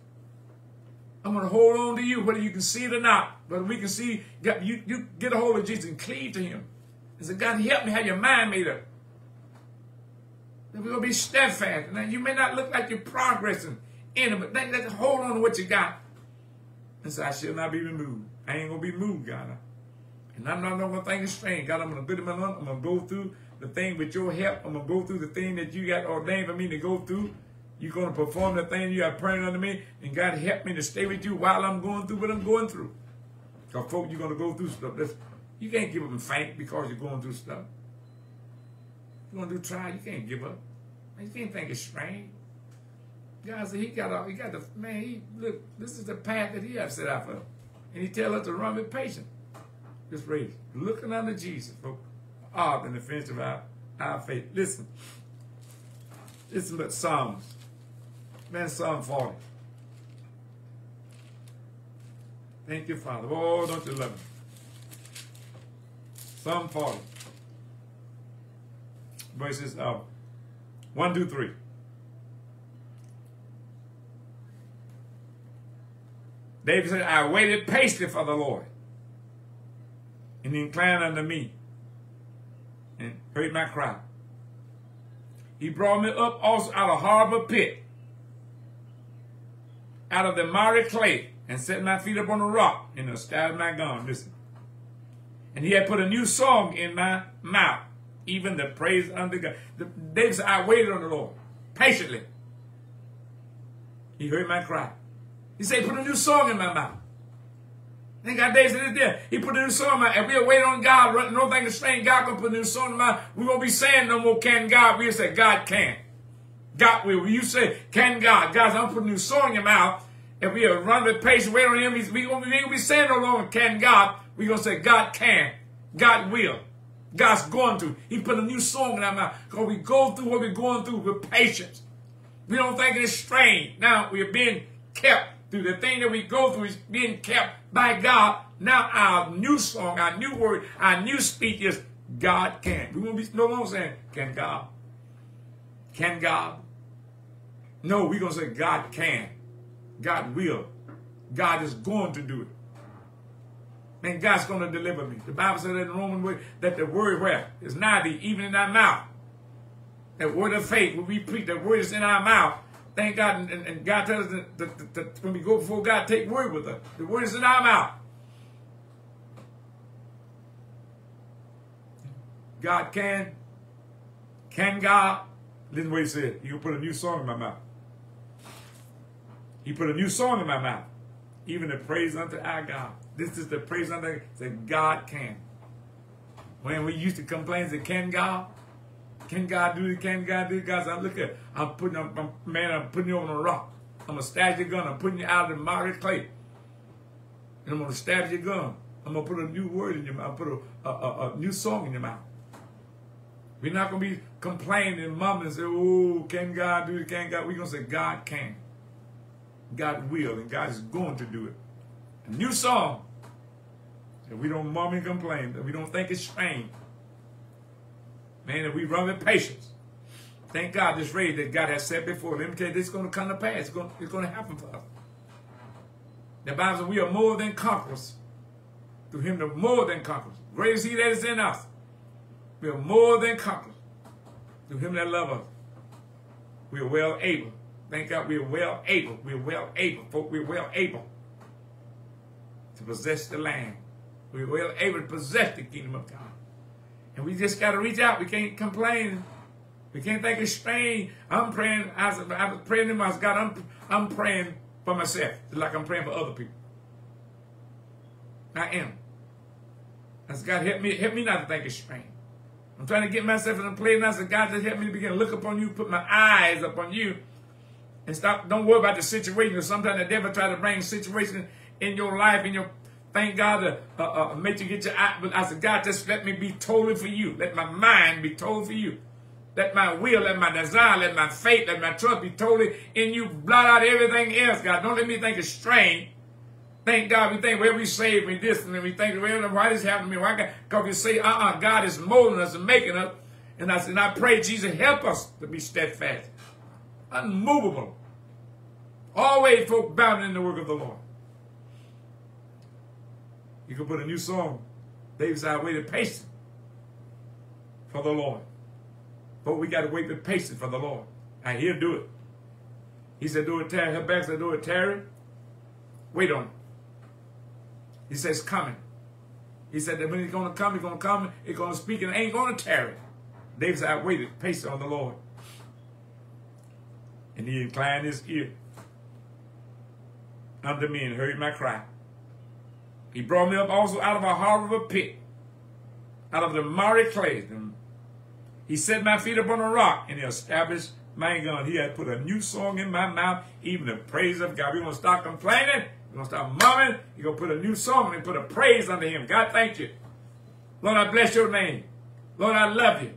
I'm going to hold on to you, whether you can see it or not. But we can see, you, you get a hold of Jesus and cleave to him. I said, God, help me have your mind made up. We're going to be steadfast. Now, you may not look like you're progressing in it, but then let's hold on to what you got. And so I shall not be removed. I ain't going to be moved, God. And I'm not going to think it's strange. God, I'm going to put my on. I'm going to go through the thing with your help. I'm going to go through the thing that you got ordained for me to go through. You're going to perform the thing you got praying under me. And God, help me to stay with you while I'm going through what I'm going through. Because, folks, you're going to go through stuff. That's, you can't give up and faint because you're going through stuff. You're going through trial, you can't give up. You can't think it's strange. God said he got all, he got the, man, he, look, this is the path that he has set out for him. And he tell us to run with patience. This race. Looking unto Jesus. Ah, in the finish of our, our faith. Listen. Listen but Psalms. Man, Psalm 40. Thank you, Father. Oh, don't you love me? Psalm 40. Verses uh, 1 2, 3. David said, I waited patiently for the Lord, and he inclined unto me, and heard my cry. He brought me up also out of harbor pit, out of the miry clay, and set my feet upon a rock, and established my gun. Listen. And he had put a new song in my mouth, even the praise unto God. David said, I waited on the Lord patiently. He heard my cry. He said, put a new song in my mouth. Thank God David said there. He put a new song in my mouth. If we wait on God, no thing is strange, God gonna put a new song in my mouth. We won't be saying no more, can God? We'll say, God can. God will. You say, can God? God, I'm putting a new song in your mouth. If we are run with patience, wait on him, we we gonna be saying no longer, can God? We're gonna say, God can. God will. God's going through. He put a new song in our mouth. Because we go through what we're going through with patience. We don't think it's strange. Now we are being kept through the thing that we go through is being kept by God. Now our new song, our new word, our new speech is God can. We won't be no longer saying, can God? Can God? No, we're going to say God can. God will. God is going to do it. Man, God's going to deliver me. The Bible said in the Roman way that the word where is nigh thee, even in thy mouth. That word of faith, when we preach, the word is in our mouth. Thank God, and, and God tells us that, that, that, that, when we go before God, take word with us. The word is in our mouth. God can. Can God? Listen to what he said. Will put a new song in my mouth. He put a new song in my mouth. Even the praise unto our God. This is the praise unto that God can. When we used to complain, say, can God? Can God do this? Can God do this? God said, look at, I'm putting, I'm, I'm, man, I'm putting you on a rock. I'm to stab your gun. I'm putting you out of the miry clay. And I'm going to stab your gun. I'm going to put a new word in your mouth. put a, a, a, new song in your mouth. We're not going to be complaining and mumbling and say, oh, can God do it? Can God? We're going to say, God can. God will, and God is going to do it. A new song. We don't mum and complain, we don't think it's strange. Man, that we run with patience. Thank God this race that God has set before. Let me tell you, this is going to come to pass. It's going, it's going to happen for us. The Bible says we are more than conquerors. Through him, the more than conquerors. Great is he that is in us. We are more than conquerors through him that love us. We are well able. Thank God we are well able. We are well able. Folk, we're well able to possess the land. We're well able to possess the kingdom of God. And we just got to reach out. We can't complain. We can't think of strange. I'm praying. I was, I was praying to myself. God, I'm, I'm praying for myself. like I'm praying for other people. I am. God help me, help me not to think it's strange. I'm trying to get myself in a place and I said, God just help me to begin to look upon you, put my eyes upon you, and stop. Don't worry about the situation. Sometimes the devil try to bring situations in your life, in your thank God to uh, uh, make you get your eye. But I said, God, just let me be totally for you. Let my mind be totally for you. Let my will, let my desire, let my faith, let my trust be totally in you. Blot out everything else, God. Don't let me think it's strange. Thank God we think, well, we saved me this, and we think, well, why this happened to me? Why? Because we say, uh-uh, God is molding us and making us. And I said, and I pray, Jesus, help us to be steadfast, unmovable, always folk bound in the work of the Lord. You can put a new song. David said, I waited patient for the Lord. But we got to wait with patience for the Lord. And he'll do it. He said, do it, Terry. Back said, do it, Terry. Wait on it. He says, coming. He said that when he's going to come, he's going to come, he's going to speak, and ain't going to tarry. David said, I waited patient on the Lord. And he inclined his ear unto me and heard my cry. He brought me up also out of a horrible pit, out of the miry clay. He set my feet upon a rock, and he established my gun. He had put a new song in my mouth, even the praise of God. We're going to stop complaining you're going to start mumming. You're going to put a new song and put a praise under him. God, thank you. Lord, I bless your name. Lord, I love you.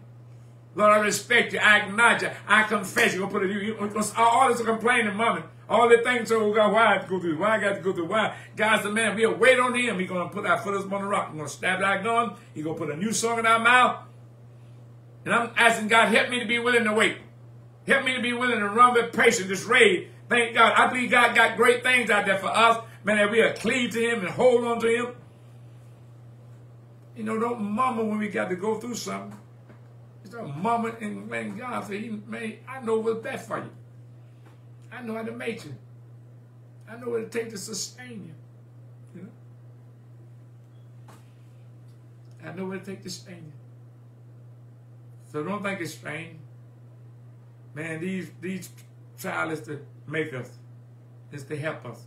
Lord, I respect you. I acknowledge you. I confess you. You're going to put a, you, all this complaining, mumming. All the things, oh God, why I go through? Why I got to go through? Why? God's the man. We'll wait on him. He's going to put our foot on the rock. Going to stab our gun. He's to put a new song in our mouth. And I'm asking God, help me to be willing to wait. Help me to be willing to run with patience this raid Thank God. I believe God got great things out there for us. Man, that we are cleave to him and hold on to him. You know, don't mama when we got to go through something. It's a mama and man, God said, man, I know what's best for you. I know how to make you. I know what it takes to sustain you. You know? I know what it takes to sustain you. So don't think it's strange. Man, these these trials is to make us. It's to help us.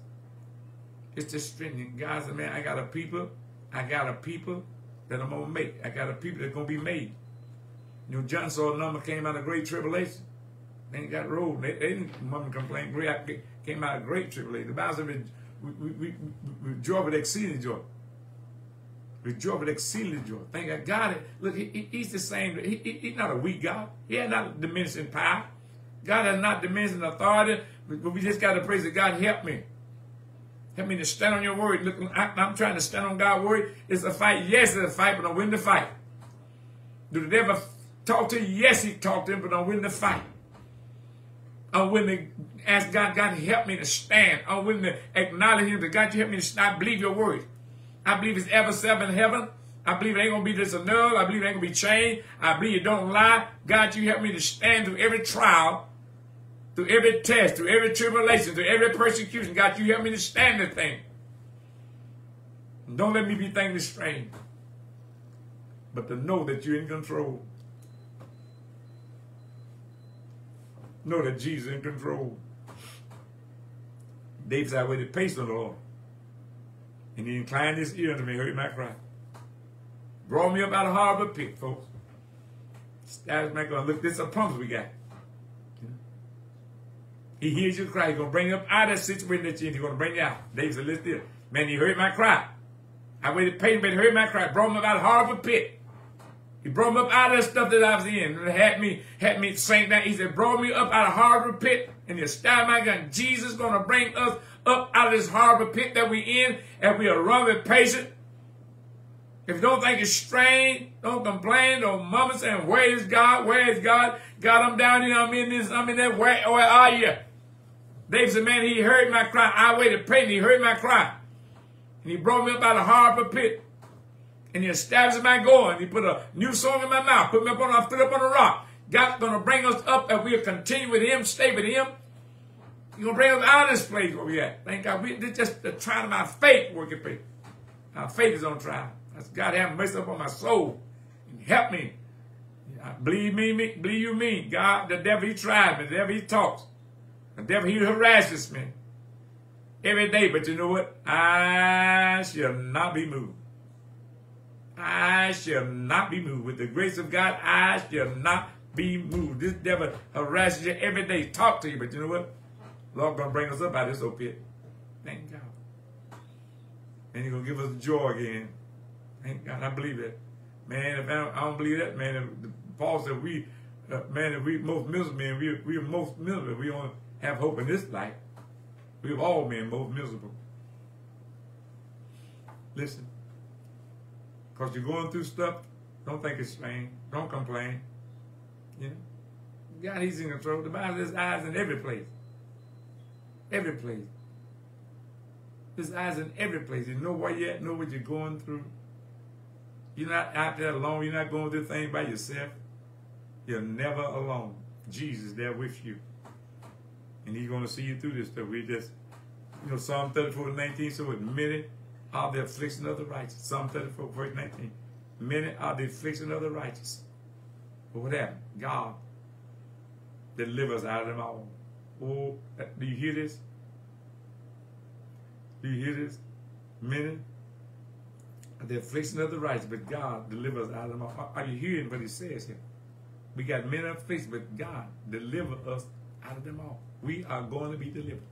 It's to strengthen. God said, man, I got a people. I got a people that I'm to make. I got a people that's going to be made. You know, John saw a number came out of great tribulation. They ain't got rolled. They, they didn't mama complain. Great, Came out of great tribulation. The Bible said we, we, we, we joy with exceeding joy. Joy with exceeding joy. Thank God. God, look, he, he's the same. He, he, he's not a weak God. He has not diminished in power. God has not diminished in authority. But we just got to praise that God help me. Help me to stand on your word. Look, I, I'm trying to stand on God's word. It's a fight. Yes, it's a fight, but I win the fight. Do the devil talk to you? Yes, he talked to him, but I win the fight. I'm willing to ask God, God, help me to stand. I'm willing to acknowledge him that God, you help me to stand. I believe your word. I believe it's ever self in heaven. I believe it ain't to be disannulled. I believe it ain't to be changed. I believe you don't lie. God, you help me to stand through every trial through every test, through every tribulation, through every persecution. God, you help me to stand the thing. Don't let me be thinking strange, but to know that you're in control. Know that Jesus in control. David said, I waited patiently Lord. And he inclined his ear unto me, heard my cry. Brought me up out of harbor pit, folks. That's going to look, this a promise we got. He hears your cry. He's going to bring you up out of that situation that you're in. He's going to bring you out. David said, listen. Man, he heard my cry. I waited patient, but he heard my cry. Brought me up out of harbor pit. He brought me up out of the stuff that I was in. Had me, had me saying that. He said, brought me up out of harbor pit. And you stab my gun. Jesus going to bring us up out of this harbor pit that we're in. And we are running patient. If you don't think it's strange, don't complain, don't mumble saying, where is God? Where is God? God, I'm down here, I'm in this, I'm in that, where, where are you? David said, man, he heard my cry. I waited patient. He heard my cry. And he brought me up out of harbor pit. And he established my going. He put a new song in my mouth. Put me up on, stood up on a rock. God's going to bring us up and we'll continue with him, stay with him. He's to bring us out of this place where we at. Thank God. We, this just the trial of my faith working faith. Our faith is on trial. That's God have mercy upon my soul. Help me. Believe me, me, believe you me. God, the devil, he tried me. The devil, he talks. The devil, he harasses me every day. But you know what? I shall not be moved. I shall not be moved. With the grace of God, I shall not be moved. This devil harasses you every day. Talk to you. But you know what? Lord to bring us up out of this old pit. Thank God. And he's to give us joy again. Thank God. I believe it. Man, if I don't, I don't believe that, man, Paul said we, uh, man, if we most miserable, man, we, we are most miserable. We don't have hope in this life. We've all been most miserable. Listen, because you're going through stuff, don't think it's strange. Don't complain. You know? God, He's in control. The Bible has eyes in every place. Every place. His eyes in every place. You know where you're at, know what you're going through. You're not out there alone. You're not going through things by yourself. You're never alone. Jesus there with you. And he's going to see you through this stuff. We just, you know, Psalm 34, 19, so with many are the affliction of the righteous. Psalm 34, verse 19. Many are the affliction of the righteous. But what happened? God delivers out of them all. Oh, uh, do you hear this? Do you hear this? Many are the affliction of the righteous, but God delivers out of them all. Are you hearing what he says here? We got many afflictions, but God deliver us out of them all. We are going to be delivered.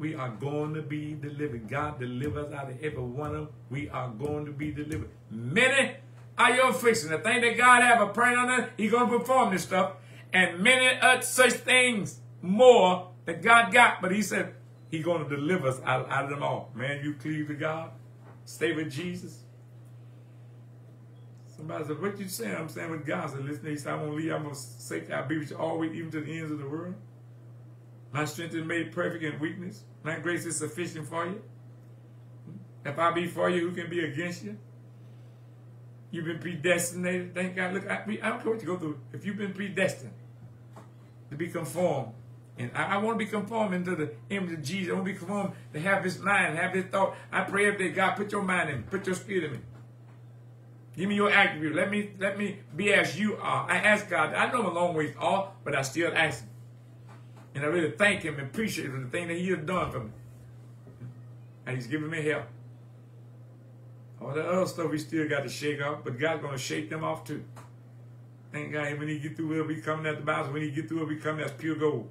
We are going to be delivered. God delivers out of every one of them. We are going to be delivered. Many are your afflictions. The thing that God have a plan on us, He's going to perform this stuff. And many other such things more that God got. But He said He's going to deliver us out, out of them all. Man, you cleave to God. Stay with Jesus. Somebody said, what you saying? I'm saying with God. I said, listen, he said, I won't leave. I'm going to say I'll be with you always, even to the ends of the world. My strength is made perfect in weakness. My grace is sufficient for you. If I be for you, who can be against you? You've been predestinated. Thank God. Look, I, I don't care what you go through. If you've been predestined to be conformed, and I, I want to be conformed into the image of Jesus. I want to be conformed to have his mind, have his thought. I pray every day, God, put your mind in me, put your spirit in me. Give me your attribute. Let me let me be as you are. I ask God. I know I'm a long ways off, but I still ask Him. And I really thank Him and appreciate the thing that He has done for me. And He's giving me help. All that other stuff we still got to shake off, but God's going to shake them off too. Thank God when He get through, it'll be coming at the Bible. When He get through, it'll be coming as pure gold.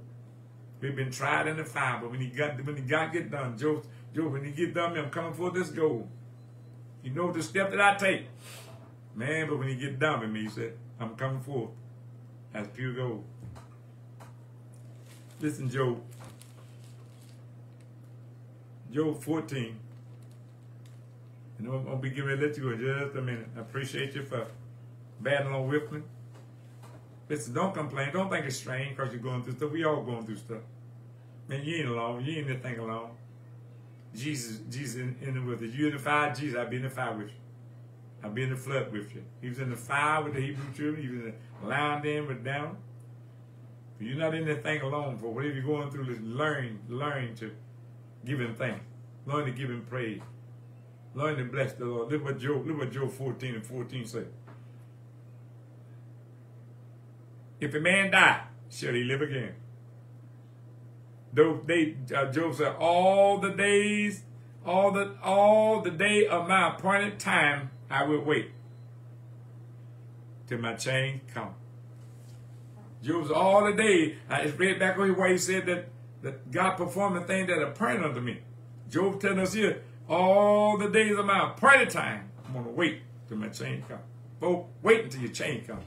We've been tried in the fire, but when he got when he got get done, Job, Job, when he get done, I'm coming for this gold. You know the step that I take. Man, but when he get done with me, he said, I'm coming forth as pure gold. Listen, Job. Job 14. And I'm going to be giving let you go in just a minute. I appreciate you for battling with me. Listen, don't complain. Don't think it's strange because you're going through stuff. We all going through stuff. Man, you ain't alone. You ain't anything alone. Jesus, Jesus in, in with it. You the fire, Jesus, I'll be in the fire with you. I'll be in the flood with you. He was in the fire with the Hebrew children. He was in the lion den with down. You're not in that thing alone. For whatever you're going through, is learn, learn to give him thanks. Learn to give him praise. Learn to bless the Lord. Look what Job, look what Job 14 and 14 say. If a man die, shall he live again? Though they, uh, Job said, all the days, all the all the day of my appointed time, I will wait till my change come. Job's all the day. I read back on where he said that, that God performed the thing that appointed unto me. Job telling us here, all the days of my appointed time, I'm going to wait till my change come. Folks, wait until your change comes.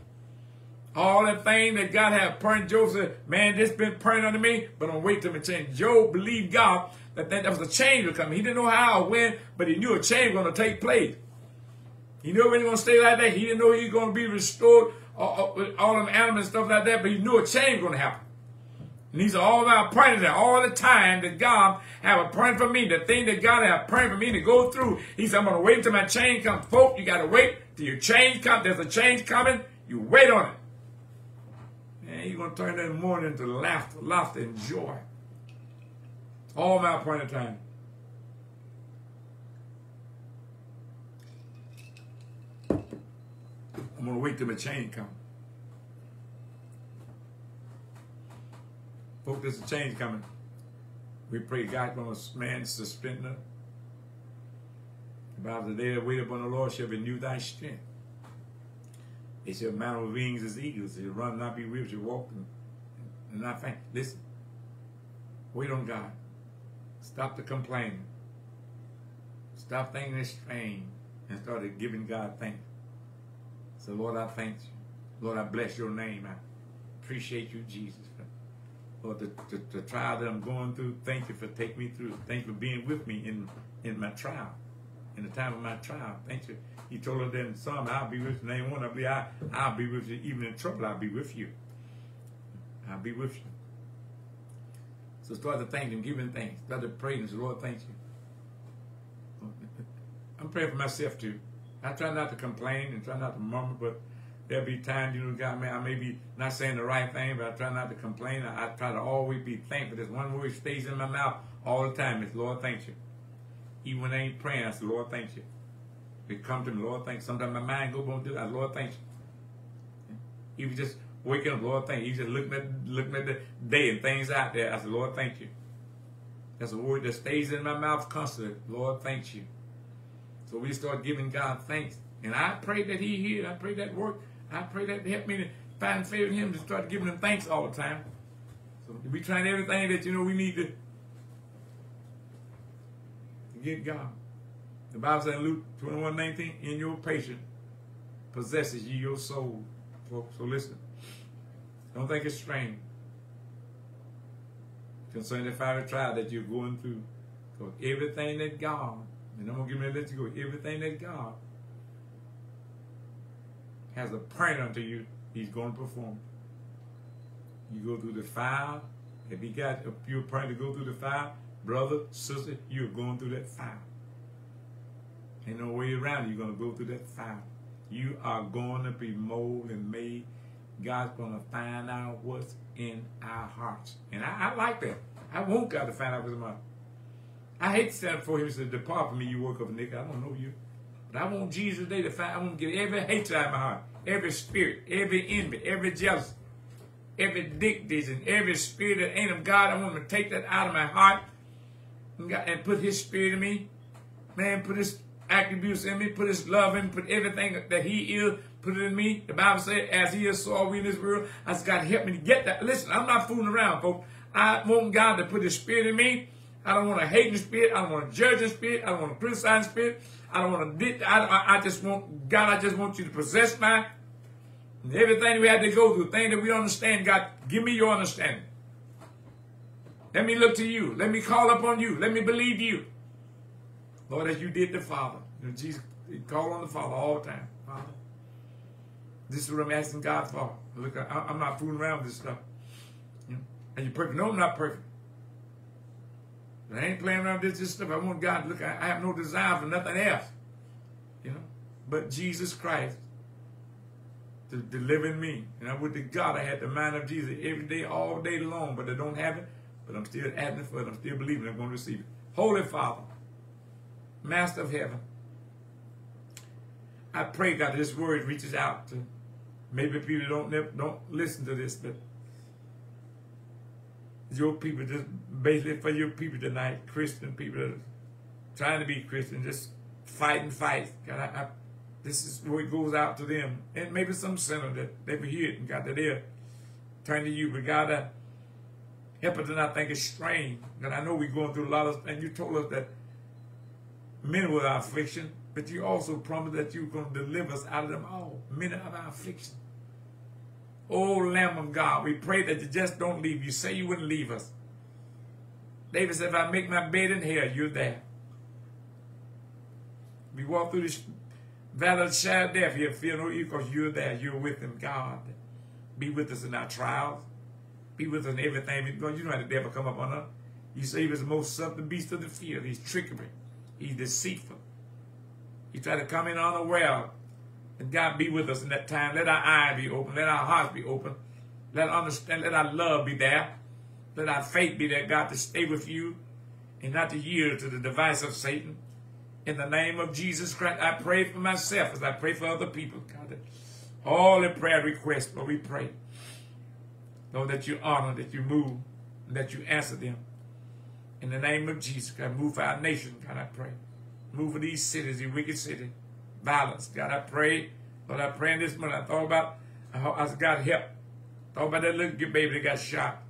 All that thing that God had appointed, Job said, man, this been praying unto me, but I'm wait till my change. Job believed God that, that, that was a change was coming. He didn't know how or when, but he knew a change was going to take place. He knew he was going to stay like that. He didn't know he was going to be restored Oh, oh, all, all them animals and stuff like that, but he knew a change going to happen. And these are all my prayers that all the time that God have a prayer for me, the thing that God have praying for me to go through. He said, I'm going to wait until my change comes. Folk, you got to wait till your change comes. There's a change coming. You wait on it. And you're going to turn that morning into laughter, laughter and joy. All my appointed time. I'm to wait till my change comes. Folks, there's a change coming. We pray God to man suspend her. About the day that wait upon the Lord shall renew thy strength. They shall mount with wings as eagles. They'll run, not be weary, shall walk and, and not faint. Listen. Wait on God. Stop the complaining. Stop thinking it's strange and start giving God thanks. So, Lord, I thank you. Lord, I bless your name. I appreciate you, Jesus. Lord, the, the, the trial that I'm going through, thank you for taking me through. Thank you for being with me in, in my trial, in the time of my trial. Thank you. He told her that in Psalm, I'll be with you. Name one, I'll be, I, I'll be with you. Even in trouble, I'll be with you. I'll be with you. So start to thank him, him thanks. Start to pray and say, Lord, thank you. [laughs] I'm praying for myself too. I try not to complain and try not to murmur, but there'll be times, you know, God, man, I may be not saying the right thing, but I try not to complain. I, I try to always be thankful. There's one word stays in my mouth all the time. It's Lord, thank you. Even when I ain't praying, I say, Lord, thank you. It come to me, Lord, thank you. Sometimes my mind go on do that. Lord, thank you. Even just waking up, Lord, thank you. You just looking at looking at the day and things out there. I say, Lord, thank you. That's a word that stays in my mouth constantly. Lord, thank you. So we start giving God thanks. And I pray that He hear. I pray that work. I pray that help me to find favor in Him to start giving Him thanks all the time. So we trying everything that you know we need to, get God. The Bible says in Luke 21, 19, in your patience possesses you your soul. So listen. Don't think it's strange concerning the fiery trial that you're going through. Because everything that God and I'm going to give me a let you go. Everything that God has a plan unto you, he's going to perform. You go through the fire. If he got you're praying to go through the fire, brother, sister, you're going through that fire. Ain't no way around. You're going to go through that fire. You are going to be molded and made. God's going to find out what's in our hearts. And I, I like that. I want God to find out what's in my heart. I hate to stand before him and say, Depart from me, you work of iniquity. I don't know you. But I want Jesus today to find, I want to get every hatred out of my heart, every spirit, every envy, every jealousy, every dictation, every spirit that ain't of God. I want to take that out of my heart and, put his spirit in me. Man, put his attributes in me, put his love in, put everything that he is, Put it in me. The Bible said, as he is, so are we in this world. I said, God, help me to get that. Listen, I'm not fooling around, folks. I want God to put his spirit in me. I don't want a hating spirit. I don't want to judge judging spirit. I don't want to criticize criticizing spirit. I don't want to, I, I, I just want, God, I just want you to possess my, everything we had to go through, things that we don't understand, God, give me your understanding. Let me look to you. Let me call upon you. Let me believe you. Lord, as you did the Father. Jesus, he called on the Father all the time. Father, this is what I'm asking God for. Look, I, am not fooling around with this stuff. You know, are you perfect? No, I'm not perfect. But I ain't playing around with this stuff. I want God, to look, I, I have no desire for nothing else. You know, but Jesus Christ to deliver me. And I would to God I had the mind of Jesus every day, all day long, but I don't have it. But I'm still asking for it. I'm still believing I'm going to receive it. Holy Father, Master of heaven, I pray, God, this word reaches out to maybe people don't don't listen to this, but your people, just basically for your people tonight, Christian people trying to be Christian, just fight and fight. God, I, I, this is it goes out to them. And maybe some sinner that they hear it and God, that they're turn to you. But God, I, help us to not think it's strange. God, I know we're going through a lot of, and you told us that many were our affliction, but you also promised that you were going to deliver us out of them all, many of our affliction. Oh, Lamb of God, we pray that you just don't leave. You say you wouldn't leave us. David said, if I make my bed in hell, you're there. We walk through this valley of shadow death, you feel no evil because you're there. You're with him, God. Be with us in our trials. Be with us in everything. You know how the devil come up on us. You say he was the most subtle beast of the field. He's trickery. He's deceitful. He tried to come in unaware and God be with us in that time. Let our eyes be open. Let our hearts be open. Let understand. Let our love be there. Let our faith be there, God, to stay with you and not to yield to the device of Satan. In the name of Jesus Christ, I pray for myself as I pray for other people, God. All the prayer requests, Lord, we pray. Lord, that you honor, that you move, and that you answer them. In the name of Jesus, God, move for our nation, God, I pray. Move for these cities, these wicked cities violence. God, I pray. Lord, I pray this morning. I thought about, I got help. Thought about that little baby that got shot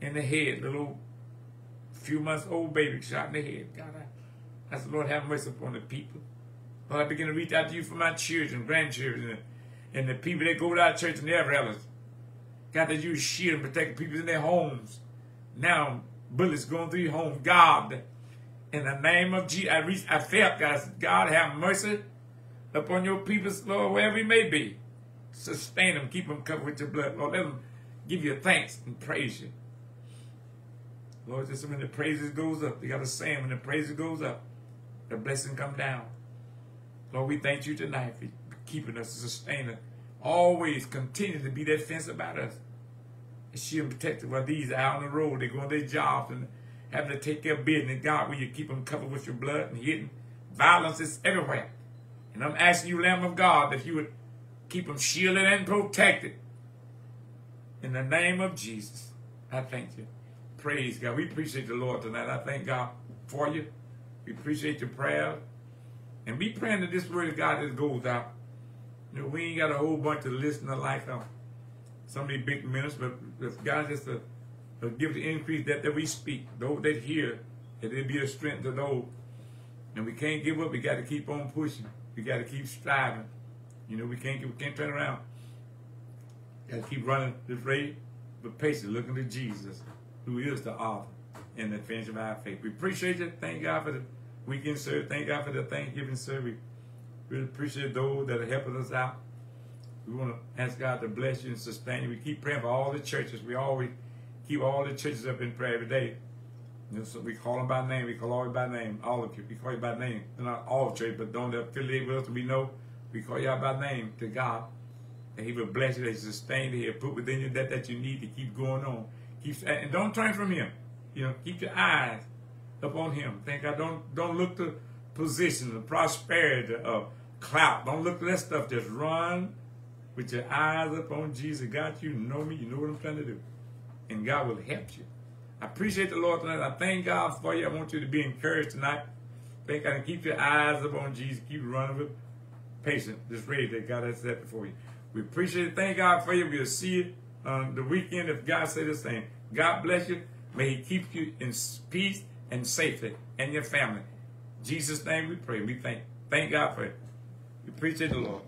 in the head, little few months old baby shot in the head. God, I, I said, Lord, have mercy upon the people. Lord, I begin to reach out to you for my children, grandchildren, and, the people that go to our church and their relatives. God, that you shield and protect the people in their homes. Now, bullets going through your home. God, in the name of Jesus, I, reached, I felt, God, God, have mercy upon your people, Lord, wherever he may be. Sustain them, keep them covered with your blood. Lord, let them give you thanks and praise you. Lord, just when the praises goes up, you got a saying, when the praises goes up, the blessing come down. Lord, we thank you tonight for keeping us, sustaining us. Always continue to be that fence about us. And shield and protect while these are out on the road, they're going their jobs and having to take care of business. God, will you keep them covered with your blood and hidden? Violence is everywhere. And I'm asking you, Lamb of God, that you would keep them shielded and protected. In the name of Jesus, I thank you. Praise God. We appreciate the Lord tonight. I thank God for you. We appreciate your prayer. And be praying that this word of God just goes out. You know, we ain't got a whole bunch of listeners like um, some of these big ministers, but if God just to, to give the increase that, that we speak, those that hear, that it be a strength to those. And we can't give up. We got to keep on pushing. We got to keep striving. You know, we can't we can't turn around. Got to keep running this race, but patiently looking to Jesus, who is the author and the finisher of our faith. We appreciate you. Thank God for the weekend service. Thank God for the Thanksgiving service. We really appreciate those that are helping us out. We want to ask God to bless you and sustain you. We keep praying for all the churches. We always keep all the churches up in prayer every day. We call them by name. We call all you by name. All of you. We call you by name. Not all of you, but don't affiliate with us. We know we call y'all by name to God. And he will bless you, that he sustain you, he'll put within you that, that you need to keep going on. Keep and don't turn from him. You know, keep your eyes upon him. Thank God. Don't don't look to position, the prosperity of clout. Don't look to that stuff. Just run with your eyes upon Jesus. God, you know me. You know what I'm trying to do. And God will help you. I appreciate the Lord tonight. I thank God for you. I want you to be encouraged tonight. Thank God and keep your eyes up on Jesus. Keep running with patient, just ready that God has set before you. We appreciate it. Thank God for you. We'll see you on the weekend if God say the same. God bless you. May He keep you in peace and safety and your family. Jesus' name we pray. We thank thank God for it. We appreciate the Lord.